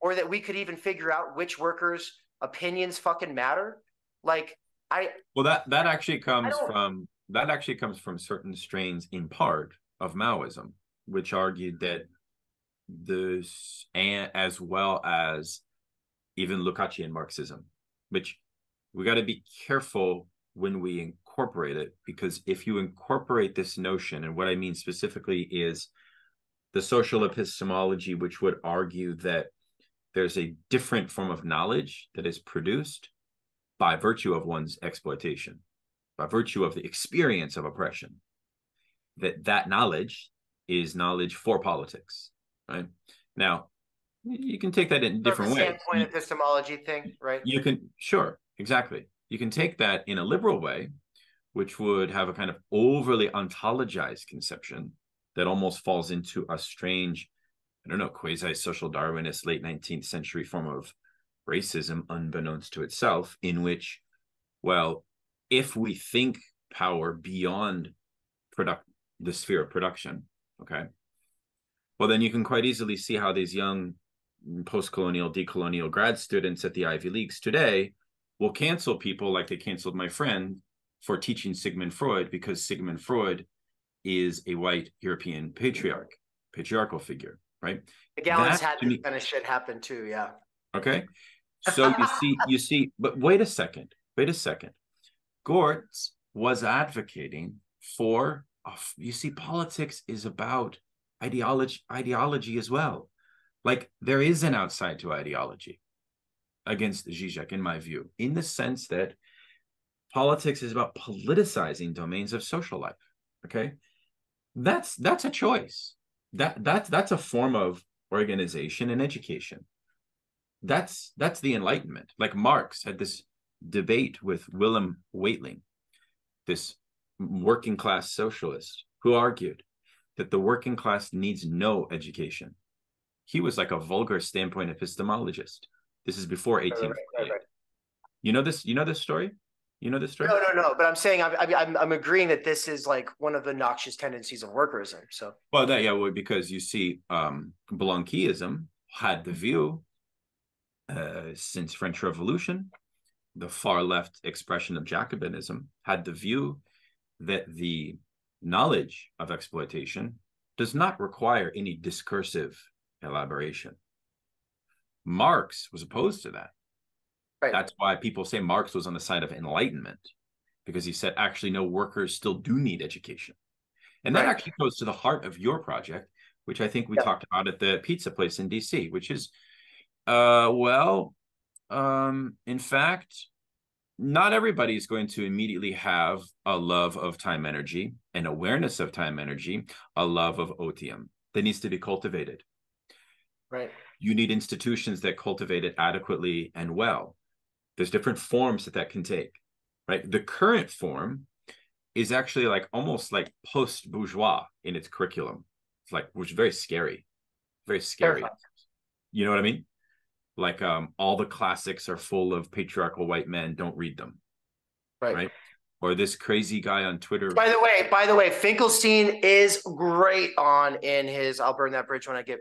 or that we could even figure out which workers' opinions fucking matter. Like I, Well, that that actually comes from that actually comes from certain strains in part of Maoism, which argued that this and as well as even Lukácsian Marxism, which we got to be careful when we incorporate it because if you incorporate this notion, and what I mean specifically is the social epistemology, which would argue that there's a different form of knowledge that is produced by virtue of one's exploitation. by virtue of the experience of oppression, that that knowledge is knowledge for politics, right? Now, you can take that in different ways. Standpoint epistemology thing, right? You can sure, exactly. You can take that in a liberal way, which would have a kind of overly ontologized conception that almost falls into a strange, I don't know, quasi social Darwinist late 19th century form of racism, unbeknownst to itself, in which, well, if we think power beyond product the sphere of production, okay, well, then you can quite easily see how these young post-colonial, decolonial grad students at the Ivy Leagues today will cancel people like they canceled my friend for teaching Sigmund Freud because Sigmund Freud is a white European patriarch, patriarchal figure, right? The Gallants That, had to this me- kind of shit happen too, yeah. Okay. So you see, you see, but wait a second, wait a second. Gorz was advocating for, you see, politics is about ideology, ideology as well. Like there is an outside to ideology against Zizek, in my view, in the sense that politics is about politicizing domains of social life. Okay. That's that's a choice. That that's that's a form of organization and education that's that's the enlightenment like marx had this debate with Wilhelm Weitling this working class socialist who argued that the working class needs no education he was like a vulgar standpoint epistemologist this is before Right, right, right, right. you know this you know this story you know this story No, no, no. But I'm saying I'm, I'm I'm agreeing that this is like one of the noxious tendencies of workerism. So Well, that yeah, well, because you see, um, Blanquism had the view uh, since French Revolution, the far left expression of Jacobinism had the view that the knowledge of exploitation does not require any discursive elaboration. Marx was opposed to that. Right. That's why people say Marx was on the side of enlightenment, because he said actually no workers still do need education. And that Right. actually goes to the heart of your project, which I think we Yeah. talked about at the pizza place in DC, which is uh well, um, in fact, not everybody is going to immediately have a love of time energy, an awareness of time energy, a love of otium that needs to be cultivated right. you need institutions that cultivate it adequately and well there's different forms that that can take right the current form is actually like almost like post bourgeois in its curriculum it's like which is very scary very scary Terrifying. you know what i mean like um all the classics are full of patriarchal white men don't read them Right. Right. or this crazy guy on twitter By the way, by the way, Finkelstein is great on in his I'll burn that bridge when I get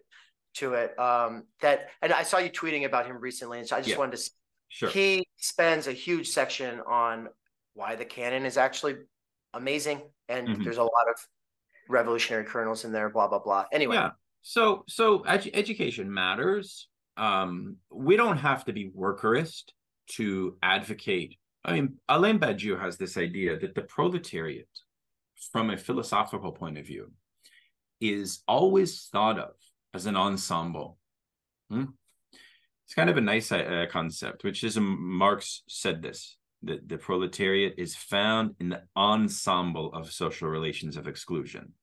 to it. Um that and I saw you tweeting about him recently, and so I just Yeah. wanted to sure he spends a huge section on why the canon is actually amazing and Mhm. there's a lot of revolutionary kernels in there, blah blah blah. Anyway, Yeah. So so edu- education matters. Um, we don't have to be workerist to advocate. I mean, Alain Badiou has this idea that the proletariat, from a philosophical point of view, is always thought of as an ensemble. Hmm? It's kind of a nice uh, concept, which is um, Marx said this that the proletariat is found in the ensemble of social relations of exclusion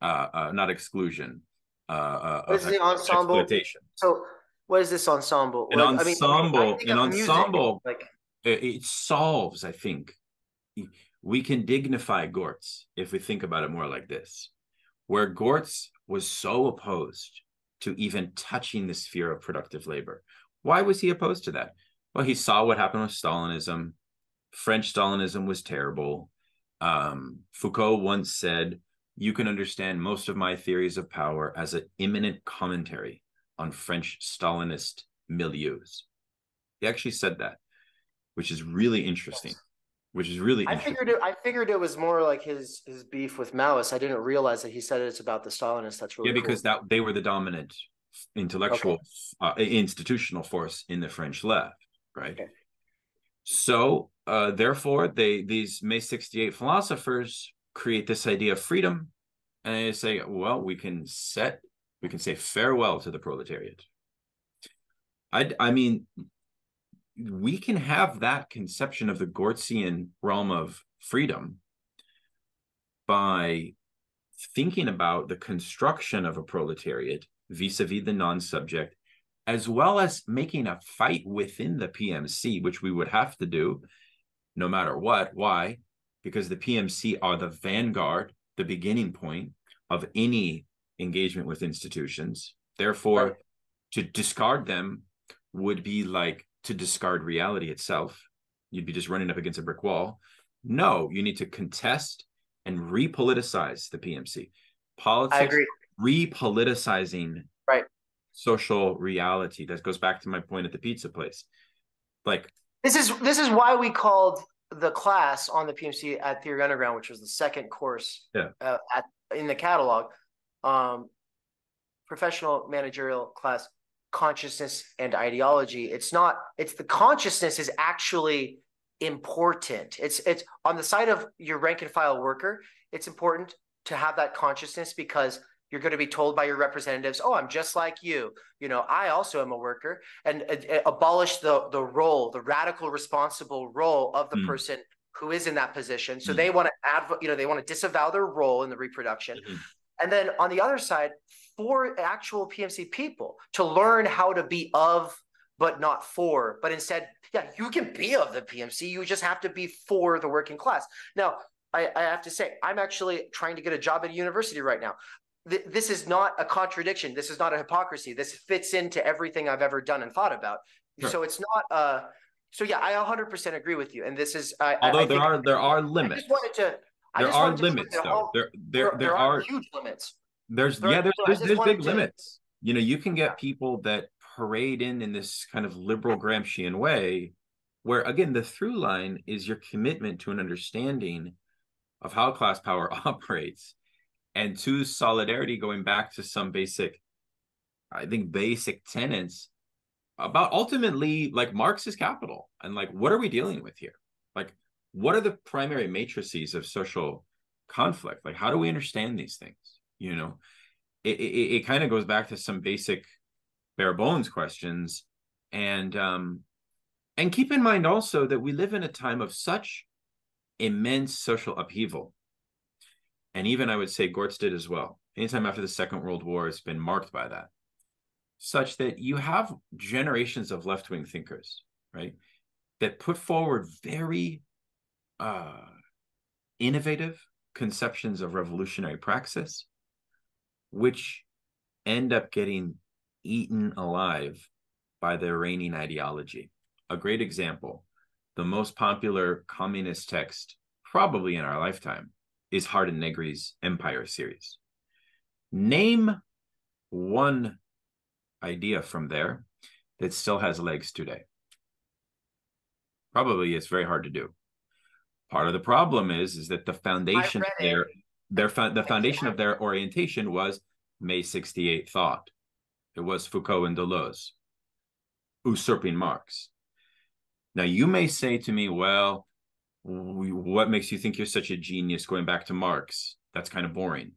uh, uh not exclusion uh, uh What is the ensemble? exploitation so what is this ensemble? An Like, I mean, I ensemble- an music, ensemble- like it solves i think we can dignify gorz if we think about it more like this where gorz was so opposed to even touching the sphere of productive labor. Why was he opposed to that? Well he saw what happened with stalinism. French stalinism was terrible. Um, foucault once said you can understand most of my theories of power as an immanent commentary on french stalinist milieus. He actually said that which is really interesting. Which is really I figured it. I figured it was more like his his beef with Maoist. I didn't realize that he said it's about the Stalinists. That's really yeah, because cool. that they were the dominant intellectual uh, institutional force in the French left, right? Okay. So uh, therefore, they these May sixty eight philosophers create this idea of freedom, and they say, well, we can set we can say farewell to the proletariat. I I mean, we can have that conception of the Gorzian realm of freedom by thinking about the construction of a proletariat vis-a-vis the non-subject as well as making a fight within the PMC which we would have to do no matter what. Why? Because the PMC are the vanguard the beginning point of any engagement with institutions. Therefore right. to discard them would be like to discard reality itself you'd be just running up against a brick wall no you need to contest and repoliticize the PMC. Politics, I agree. repoliticizing right social reality. That goes back to my point at the pizza place. Like this is this is why we called the class on the PMC at Theory Underground, which was the second course yeah. uh, at in the catalog, um, professional managerial class, consciousness and ideology. It's not. It's the consciousness is actually important. It's it's on the side of your rank and file worker. It's important to have that consciousness because you're going to be told by your representatives, "Oh, I'm just like you. You know, I also am a worker," and uh, abolish the the role, the radical responsible role of the mm. person who is in that position. So mm. they want to add, you know, they want to disavow their role in the reproduction. Mm-hmm. And then on the other side, for actual PMC people to learn how to be of but not for, but instead, yeah, you can be of the PMC. You just have to be for the working class. Now, I, I have to say, I'm actually trying to get a job at a university right now. Th- this is not a contradiction. This is not a hypocrisy. This fits into everything I've ever done and thought about. Sure. So it's not uh so yeah, I 100% agree with you. And this is I, although I there are there are limits. I just wanted to there are limits though. There there there, there are, are huge limits. There's there yeah, there's there's, there's big to, limits. You know, you can get people that parade in in this kind of liberal Gramscian way, where again the through line is your commitment to an understanding of how class power operates, and to solidarity going back to some basic, I think basic tenets about ultimately like Marxist capital and like what are we dealing with here? Like what are the primary matrices of social conflict? Like how do we understand these things? You know, it it, it kind of goes back to some basic bare bones questions. And um and keep in mind also that we live in a time of such immense social upheaval. And even i would say gorz did as well. Anytime after the second world war has been marked by that. Such that you have generations of left-wing thinkers right that put forward very uh innovative conceptions of revolutionary praxis which end up getting eaten alive by their reigning ideology. A great example the most popular communist text, probably in our lifetime, is Hardt Negri's Empire series. Name one idea from there that still has legs today. Probably it's very hard to do. Part of the problem is is that the foundation of their the foundation of their orientation was May 68 thought. It was Foucault and Deleuze usurping Marx. Now, you may say to me, well, what makes you think you're such a genius going back to Marx? That's kind of boring.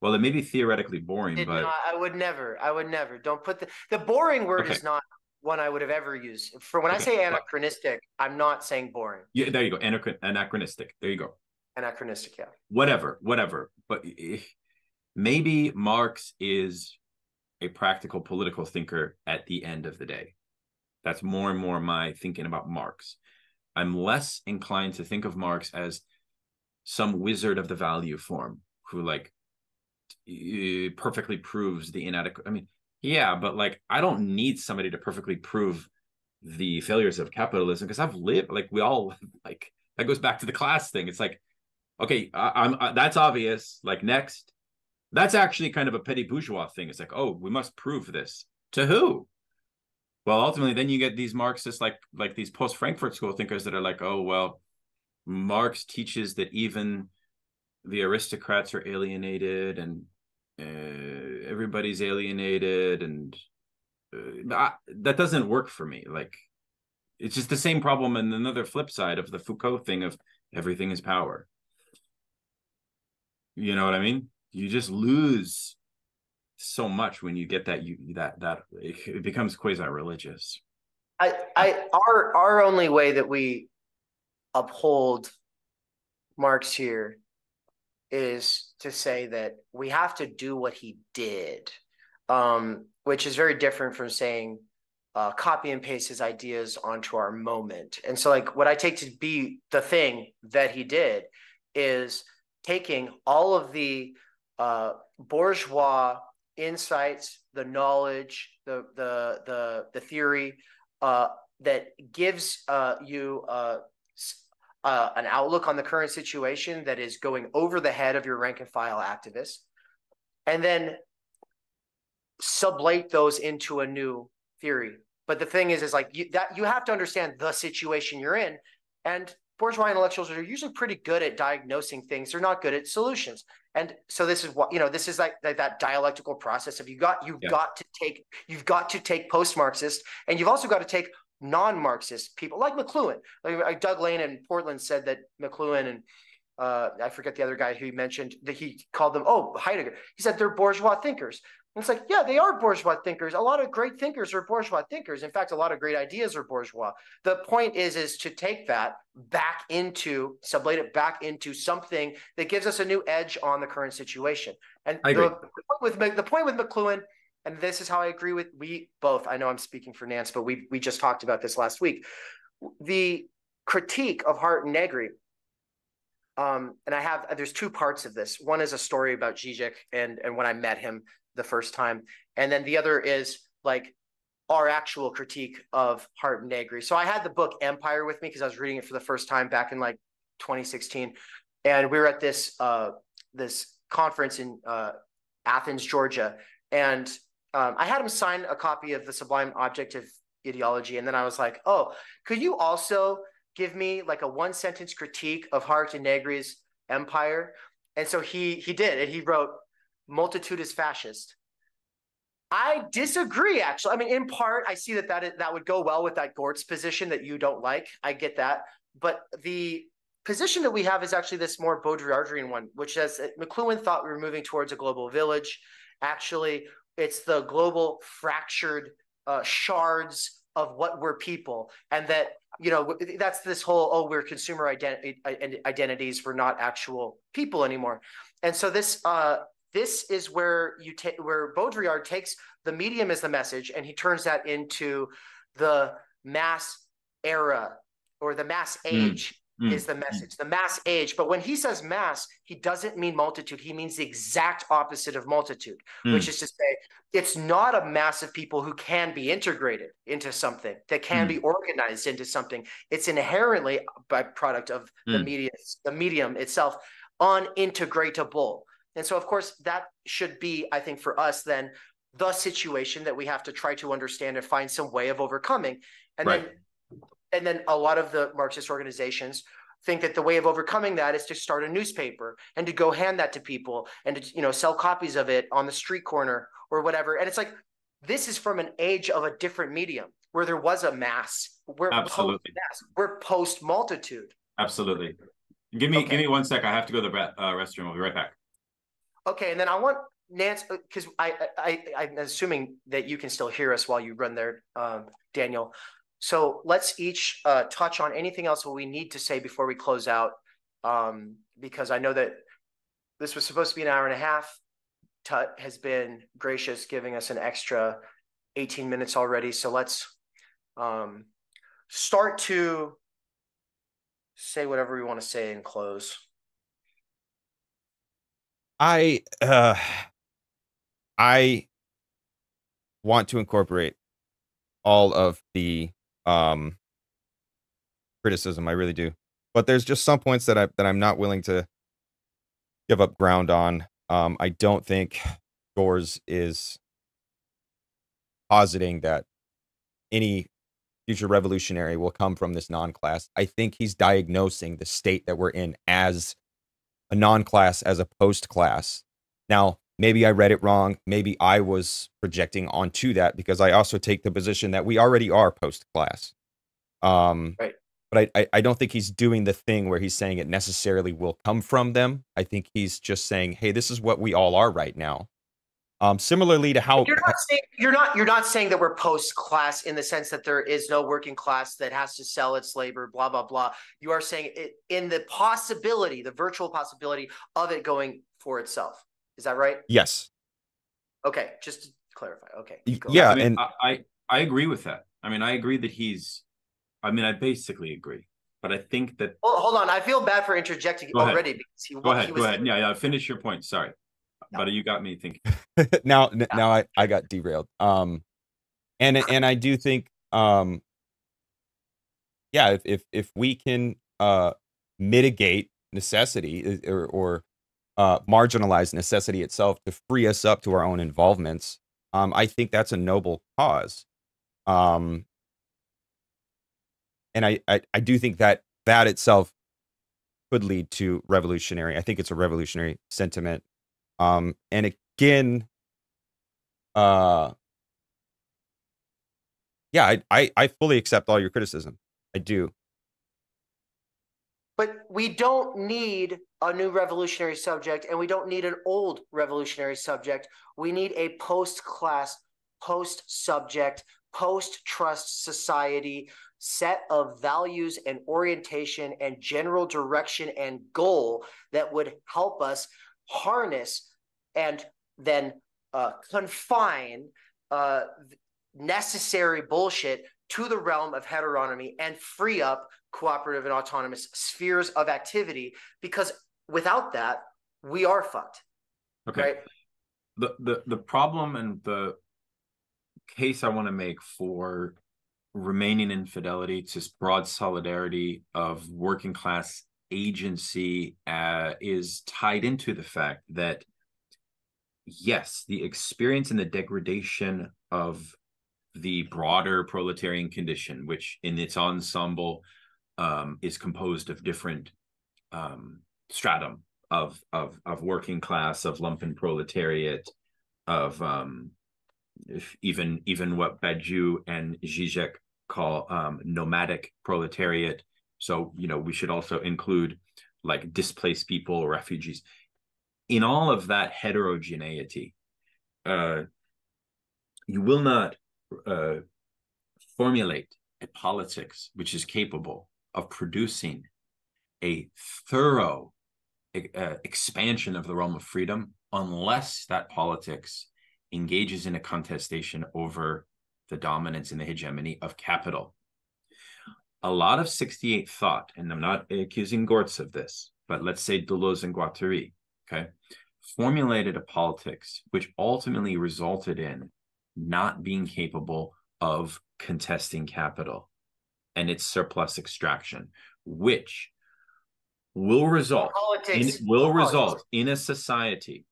Well, it may be theoretically boring, but no, I would never. I would never. Don't put the the boring word okay. is not one I would have ever used. For when okay. I say anachronistic, I'm not saying boring. Yeah, there you go. Anachronistic. There you go. Anachronistic. Yeah. Whatever. Whatever. But eh, eh, maybe Marx is a practical political thinker at the end of the day. That's more and more my thinking about Marx. I'm less inclined to think of Marx as some wizard of the value form who like eh, perfectly proves the inadequate. I mean, yeah, but like I don't need somebody to perfectly prove the failures of capitalism because I've lived like we all like that goes back to the class thing. It's like, okay, I, am I, that's obvious. Like next, that's actually kind of a petty bourgeois thing. It's like, oh, we must prove this to who? Well, ultimately, then you get these Marxists, like like these post Frankfurt School thinkers that are like, oh, well, Marx teaches that even the aristocrats are alienated and uh, everybody's alienated, and uh, I, that doesn't work for me. Like, it's just the same problem and another flip side of the Foucault thing of everything is power. You know what I mean? you just lose so much when you get that you that that it becomes quasi religious I, I, our, our only way that we uphold Marx here is to say that we have to do what he did, um, which is very different from saying uh, copy and paste his ideas onto our moment. And so, like, what I take to be the thing that he did is taking all of the uh, bourgeois insights, the knowledge, the the the the theory uh, that gives uh, you uh, uh, an outlook on the current situation that is going over the head of your rank and file activists, and then sublate those into a new theory. But the thing is, is like you, that you have to understand the situation you're in, and bourgeois intellectuals are usually pretty good at diagnosing things. They're not good at solutions. And so this is what you know. This is like, like that dialectical process of you got you've yeah. got to take you've got to take post Marxist, and you've also got to take non-Marxist people like McLuhan. Like Doug Lain in Portland said that McLuhan and uh, I forget the other guy who mentioned that he called them, oh, Heidegger. He said they're bourgeois thinkers. It's like, yeah, they are bourgeois thinkers. A lot of great thinkers are bourgeois thinkers. In fact, a lot of great ideas are bourgeois. The point is, is to take that back into, sublate it back into something that gives us a new edge on the current situation. And the, the, point with the point with McLuhan and this is how I agree with we both. I know I'm speaking for Nance, but we we just talked about this last week. The critique of Hardt and Negri. Um, and I have there's two parts of this. One is a story about Zizek and and when I met him the first time, and then the other is like our actual critique of Hardt and Negri. So I had the book Empire with me because I was reading it for the first time back in like 2016, and we were at this uh, this conference in uh, Athens, Georgia, and um, I had him sign a copy of the Sublime Object of Ideology, and then I was like, "Oh, could you also give me like a one sentence critique of Hardt and Negri's Empire?" And so he he did, and he wrote, "Multitude is fascist." I disagree, actually. I mean, in part, I see that that, is, that would go well with that Gorz position that you don't like. I get that. But the position that we have is actually this more Baudrillardian one, which says McLuhan thought we were moving towards a global village. Actually, it's the global fractured uh, shards of what we're people, and that you know that's this whole oh we're consumer ident- identities, we're not actual people anymore, and so this uh, this is where you take where Baudrillard takes the medium as the message, and he turns that into the mass era or the mass hmm. age mm. is the message, the mass age. But when he says mass, he doesn't mean multitude. He means the exact opposite of multitude mm. which is to say, it's not a mass of people who can be integrated into something, that can mm. be organized into something. It's inherently a byproduct of the mm. media, the medium itself, unintegratable. And so, of course, that should be, I think, for us then the situation that we have to try to understand and find some way of overcoming. And right. then and then a lot of the Marxist organizations think that the way of overcoming that is to start a newspaper and to go hand that to people and to you know sell copies of it on the street corner or whatever. And it's like this is from an age of a different medium where there was a mass. We're absolutely mass. We're post multitude. Absolutely. Give me okay. give me one sec. I have to go to the uh, restroom. I'll be right back. Okay, and then I want Nance because I, I I I'm assuming that you can still hear us while you run there, um, Daniel. So let's each uh, touch on anything else that we need to say before we close out, um, because I know that this was supposed to be an hour and a half. Tutt has been gracious, giving us an extra 18 minutes already. So let's um, start to say whatever we want to say and close. I uh, I want to incorporate all of the um criticism. I really do. But there's just some points that I that I'm not willing to give up ground on. Um, I don't think Gorz is positing that any future revolutionary will come from this non-class. I think he's diagnosing the state that we're in as a non-class, as a post-class. Now, maybe I read it wrong. Maybe I was projecting onto that because I also take the position that we already are post class. Um, right. But I, I, I don't think he's doing the thing where he's saying it necessarily will come from them. I think he's just saying, hey, this is what we all are right now. Um, similarly to how You're not saying you're not you're not saying that we're post class in the sense that there is no working class that has to sell its labor, blah blah blah. You are saying it in the possibility, the virtual possibility of it going for itself. Is that right? yes, Okay, just to clarify. Okay. Go yeah, I mean, and- I, I I agree with that. I mean, I agree that he's. I mean, I basically agree, but I think that. Well, hold on. I feel bad for interjecting Go ahead. already because he, Go ahead. he Go was ahead. Yeah, yeah. Finish your point. Sorry, No. but you got me thinking. now n- now I, I got derailed um and and i do think um yeah if if, if we can uh mitigate necessity or or uh marginalize necessity itself to free us up to our own involvements um i think that's a noble cause um and i i, I do think that that itself could lead to revolutionary i think it's a revolutionary sentiment um and again uh yeah I, I i fully accept all your criticism i do But we don't need a new revolutionary subject and we don't need an old revolutionary subject. We need a post class, post subject, post trust society set of values and orientation and general direction and goal that would help us harness and then uh, confine uh, necessary bullshit to the realm of heteronomy and free up cooperative and autonomous spheres of activity because without that we are fucked Okay. right the the the problem and the case I want to make for remaining in fidelity to broad solidarity of working class agency uh, is tied into the fact that yes, the experience and the degradation of the broader proletarian condition, which in its ensemble um, is composed of different um, stratum of of of working class, of lumpen proletariat, of um, even even what Badiou and Zizek call um, nomadic proletariat. So you know we should also include like displaced people, refugees. In all of that heterogeneity, uh, you will not uh, formulate a politics which is capable of producing a thorough uh, expansion of the realm of freedom unless that politics engages in a contestation over the dominance and the hegemony of capital. A lot of 68 thought, and I'm not accusing Gorz of this, but let's say Deleuze and Guattari, okay, formulated a politics which ultimately resulted in not being capable of contesting capital and its surplus extraction, which will result politics in, will politics. result in a society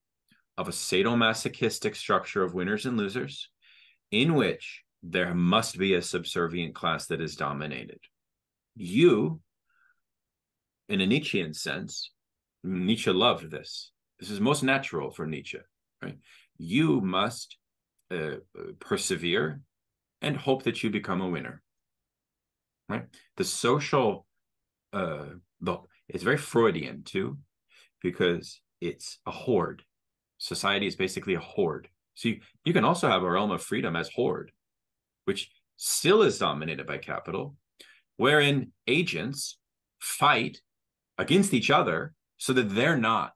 of a sadomasochistic structure of winners and losers in which there must be a subservient class that is dominated. You, in a Nietzschean sense, Nietzsche loved this. This is most natural for Nietzsche, right? You must uh, persevere and hope that you become a winner, right? The social, uh, the it's very Freudian too, because it's a horde. Society is basically a horde. So you, you can also have a realm of freedom as horde, which still is dominated by capital, wherein agents fight against each other so that they're not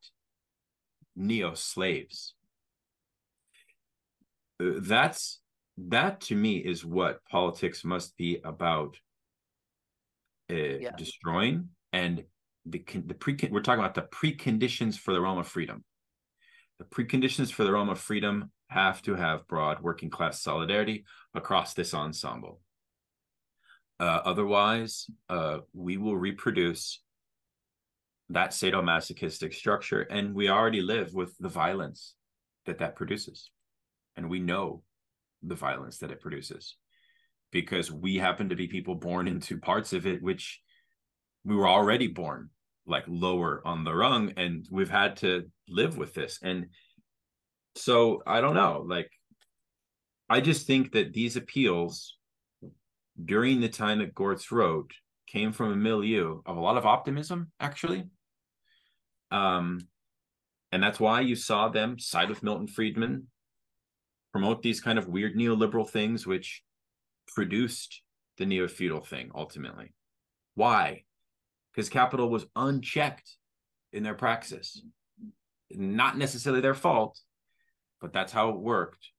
neo slaves. That's that to me is what politics must be about uh, Yeah. destroying and the the pre we're talking about the preconditions for the realm of freedom. The preconditions for the realm of freedom have to have broad working class solidarity across this ensemble. Uh, otherwise, uh, we will reproduce that sadomasochistic structure, and we already live with the violence that that produces, and we know the violence that it produces because we happen to be people born into parts of it which we were already born like lower on the rung and we've had to live with this. And so i don't know like i just think that these appeals during the time that gorz wrote came from a milieu of a lot of optimism actually um and that's why you saw them side with milton friedman promote these kind of weird neoliberal things, which produced the neo feudal thing ultimately. Why? Because capital was unchecked in their praxis. Not necessarily their fault, but that's how it worked.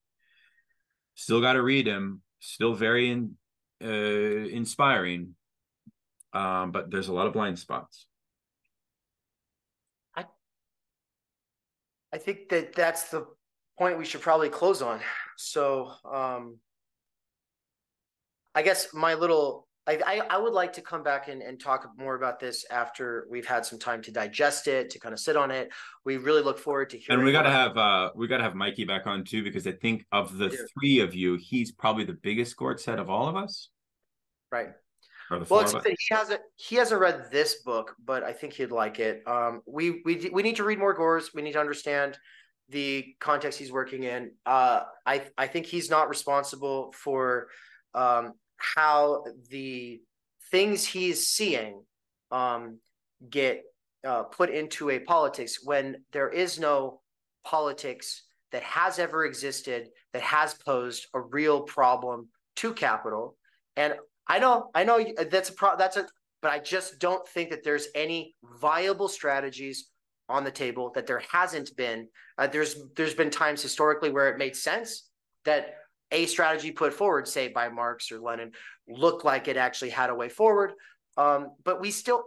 Still got to read him. Still very in, uh, inspiring. Um, but there's a lot of blind spots. I think that that's the point we should probably close on. So, um, I guess my little I, I, I would like to come back and, and talk more about this after we've had some time to digest it, to kind of sit on it. We really look forward to hearing. And we got to have uh we got to have Mikey back on too because I think of the Yeah. three of you, he's probably the biggest Gort set of all of us. right. Well, four it's that he hasn't he hasn't read this book, but I think he'd like it. Um, we we we need to read more Gorz. We need to understand the context he's working in. Uh, I I think he's not responsible for um how the things he's seeing um get uh, put into a politics when there is no politics that has ever existed that has posed a real problem to capital and I know, I know that's a pro. That's a, but I just don't think that there's any viable strategies on the table. That there hasn't been. Uh, there's there's been times historically where it made sense that a strategy put forward, say by Marx or Lenin, looked like it actually had a way forward. Um, but we still,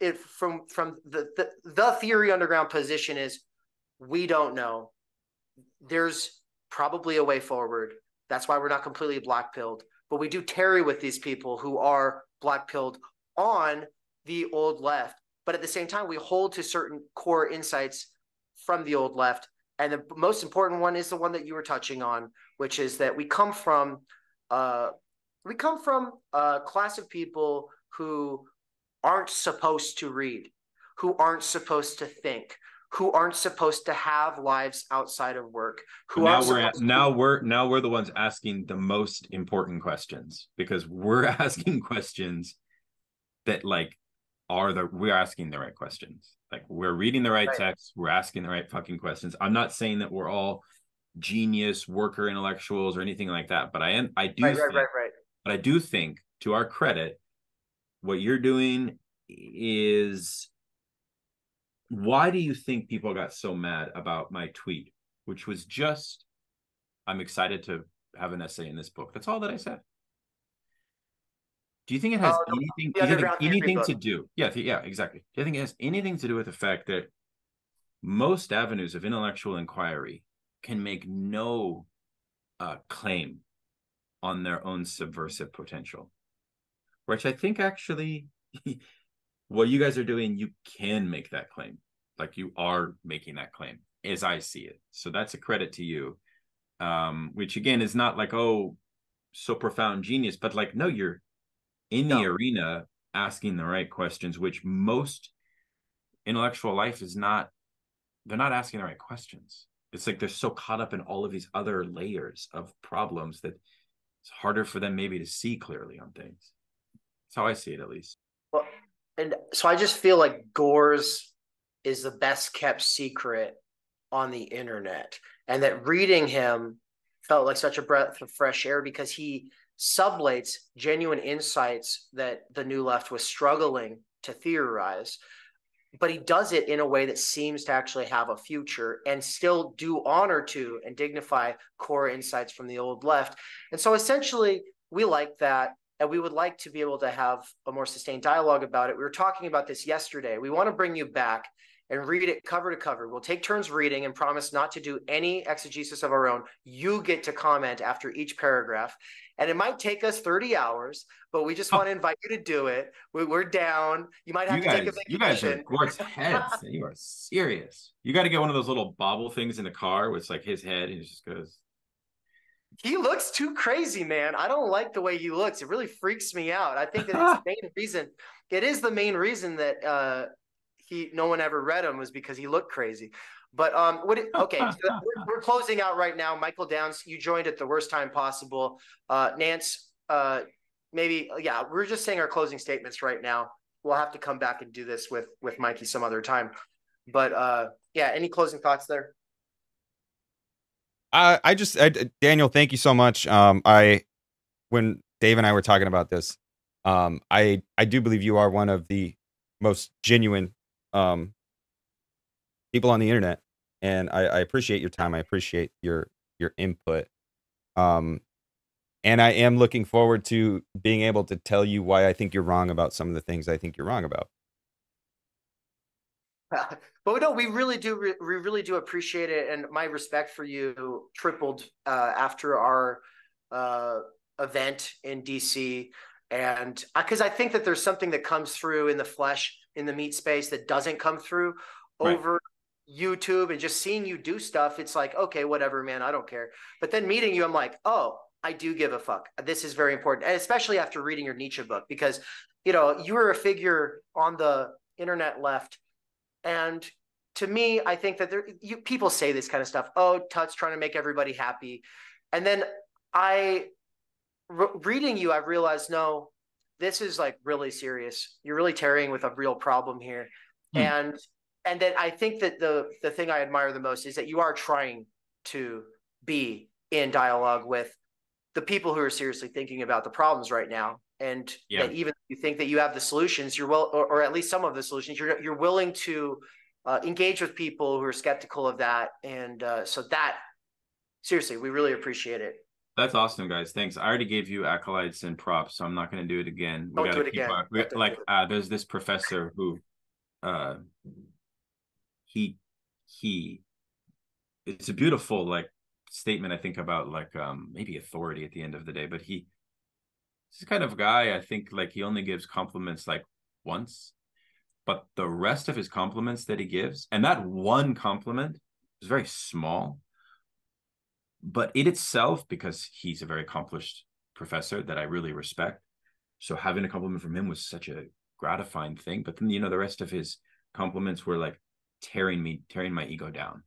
if from from the, the the theory underground position is, we don't know. There's probably a way forward. That's why we're not completely black pilled but we do tarry with these people who are black pilled on the old left. But at the same time, we hold to certain core insights from the old left. And the most important one is the one that you were touching on, which is that we come from uh, we come from a class of people who aren't supposed to read, who aren't supposed to think, who aren't supposed to have lives outside of work, who now we're at, now we're now we're the ones asking the most important questions because we're asking questions that like are the we're asking the right questions like we're reading the right, Right. text we're asking the right fucking questions i'm not saying that we're all genius worker intellectuals or anything like that but i am i do right, think, right, right. but i do think to our credit what you're doing is why do you think people got so mad about my tweet which was just i'm excited to have an essay in this book. That's all that i said. Do you think it has Oh, anything, the do you think it Underground Theory anything to do yeah yeah exactly. Do you think it has anything to do with the fact that most avenues of intellectual inquiry can make no uh, claim on their own subversive potential? Which i think actually what you guys are doing you can make that claim. Like you are making that claim as i see it. So that's a credit to you. Um which again is not like oh so profound genius but like no you're in the No. arena asking the right questions which most intellectual life is not they're not asking the right questions. It's like they're so caught up in all of these other layers of problems that it's harder for them maybe to see clearly on things. That's how i see it at least. Well, and so I just feel like Gorz is the best kept secret on the internet, and that reading him felt like such a breath of fresh air because he sublates genuine insights that the new left was struggling to theorize. But he does it in a way that seems to actually have a future and still do honor to and dignify core insights from the old left. And so essentially, we like that and we would like to be able to have a more sustained dialogue about it. We were talking about this yesterday. We want to bring you back and read it cover to cover. We'll take turns reading and promise not to do any exegesis of our own. You get to comment after each paragraph. And it might take us 30 hours, but we just want to invite you to do it. We, we're down. You might have you to guys, take a vacation. you guys are. Gort's heads. you are serious. You got to get one of those little bobble things in the car where it's like his head and it just goes. He looks too crazy, man. I don't like the way he looks. It really freaks me out. I think that it's the main reason. It is the main reason that uh, he no one ever read him was because he looked crazy. But um, what? It, okay, so we're, we're closing out right now. Michael Downs, you joined at the worst time possible. Uh, Nance, uh, maybe yeah, we're just saying our closing statements right now. We'll have to come back and do this with with Mikey some other time. But uh, yeah, any closing thoughts there? I I just I, Daniel, thank you so much. Um, I when Dave and I were talking about this, um, I I do believe you are one of the most genuine um people on the internet, and I, I appreciate your time. I appreciate your your input. Um, and I am looking forward to being able to tell you why I think you're wrong about some of the things I think you're wrong about. but no, we really do. we really do appreciate it, and my respect for you tripled uh, after our uh, event in DC. And because uh, I think that there's something that comes through in the flesh, in the meat space, that doesn't come through right. over YouTube and just seeing you do stuff. It's like, okay, whatever, man, I don't care. But then meeting you, I'm like, oh, I do give a fuck. This is very important, and especially after reading your Nietzsche book, because you know you were a figure on the internet left and to me, I think that there you people say this kind of stuff. Oh, Tutt's trying to make everybody happy, and then I re- reading you, I realized no, this is like really serious. You're really tarrying with a real problem here, hmm. and and then I think that the the thing I admire the most is that you are trying to be in dialogue with the people who are seriously thinking about the problems right now and yeah. that even if you think that you have the solutions you're well or, or at least some of the solutions you're you're willing to uh, engage with people who are skeptical of that. And uh, so that seriously we really appreciate it. That's awesome guys. Thanks. I already gave you acolytes and props so i'm not going to do it again. We Don't do it again. Our, we, like uh, there's this professor who uh he he it's a beautiful like statement i think about like um maybe authority at the end of the day but he this kind of guy i think like he only gives compliments like once. But the rest of his compliments that he gives and that one compliment is very small but it itself because he's a very accomplished professor that i really respect so having a compliment from him was such a gratifying thing. But then you know the rest of his compliments were like tearing me tearing my ego down.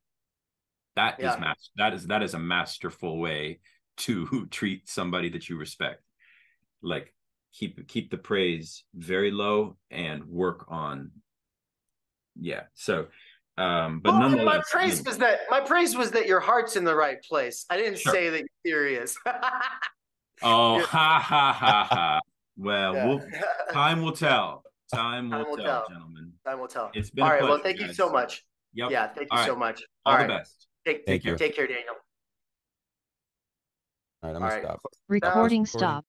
That yeah. is mas- that is that is a masterful way to treat somebody that you respect like keep keep the praise very low and work on yeah so um but well, my praise was that my praise was that your heart's in the right place. I didn't sure. say that you're serious. Oh ha ha ha ha. Well yeah. we'll time will tell. Time will, time will tell, tell, gentlemen. Time will tell. It's been all right pleasure, well thank guys. you so much. Yep. yeah thank you all so right. much. All, all the best. Take, thank take, you. take care daniel. All right i'm gonna stop. Recording stop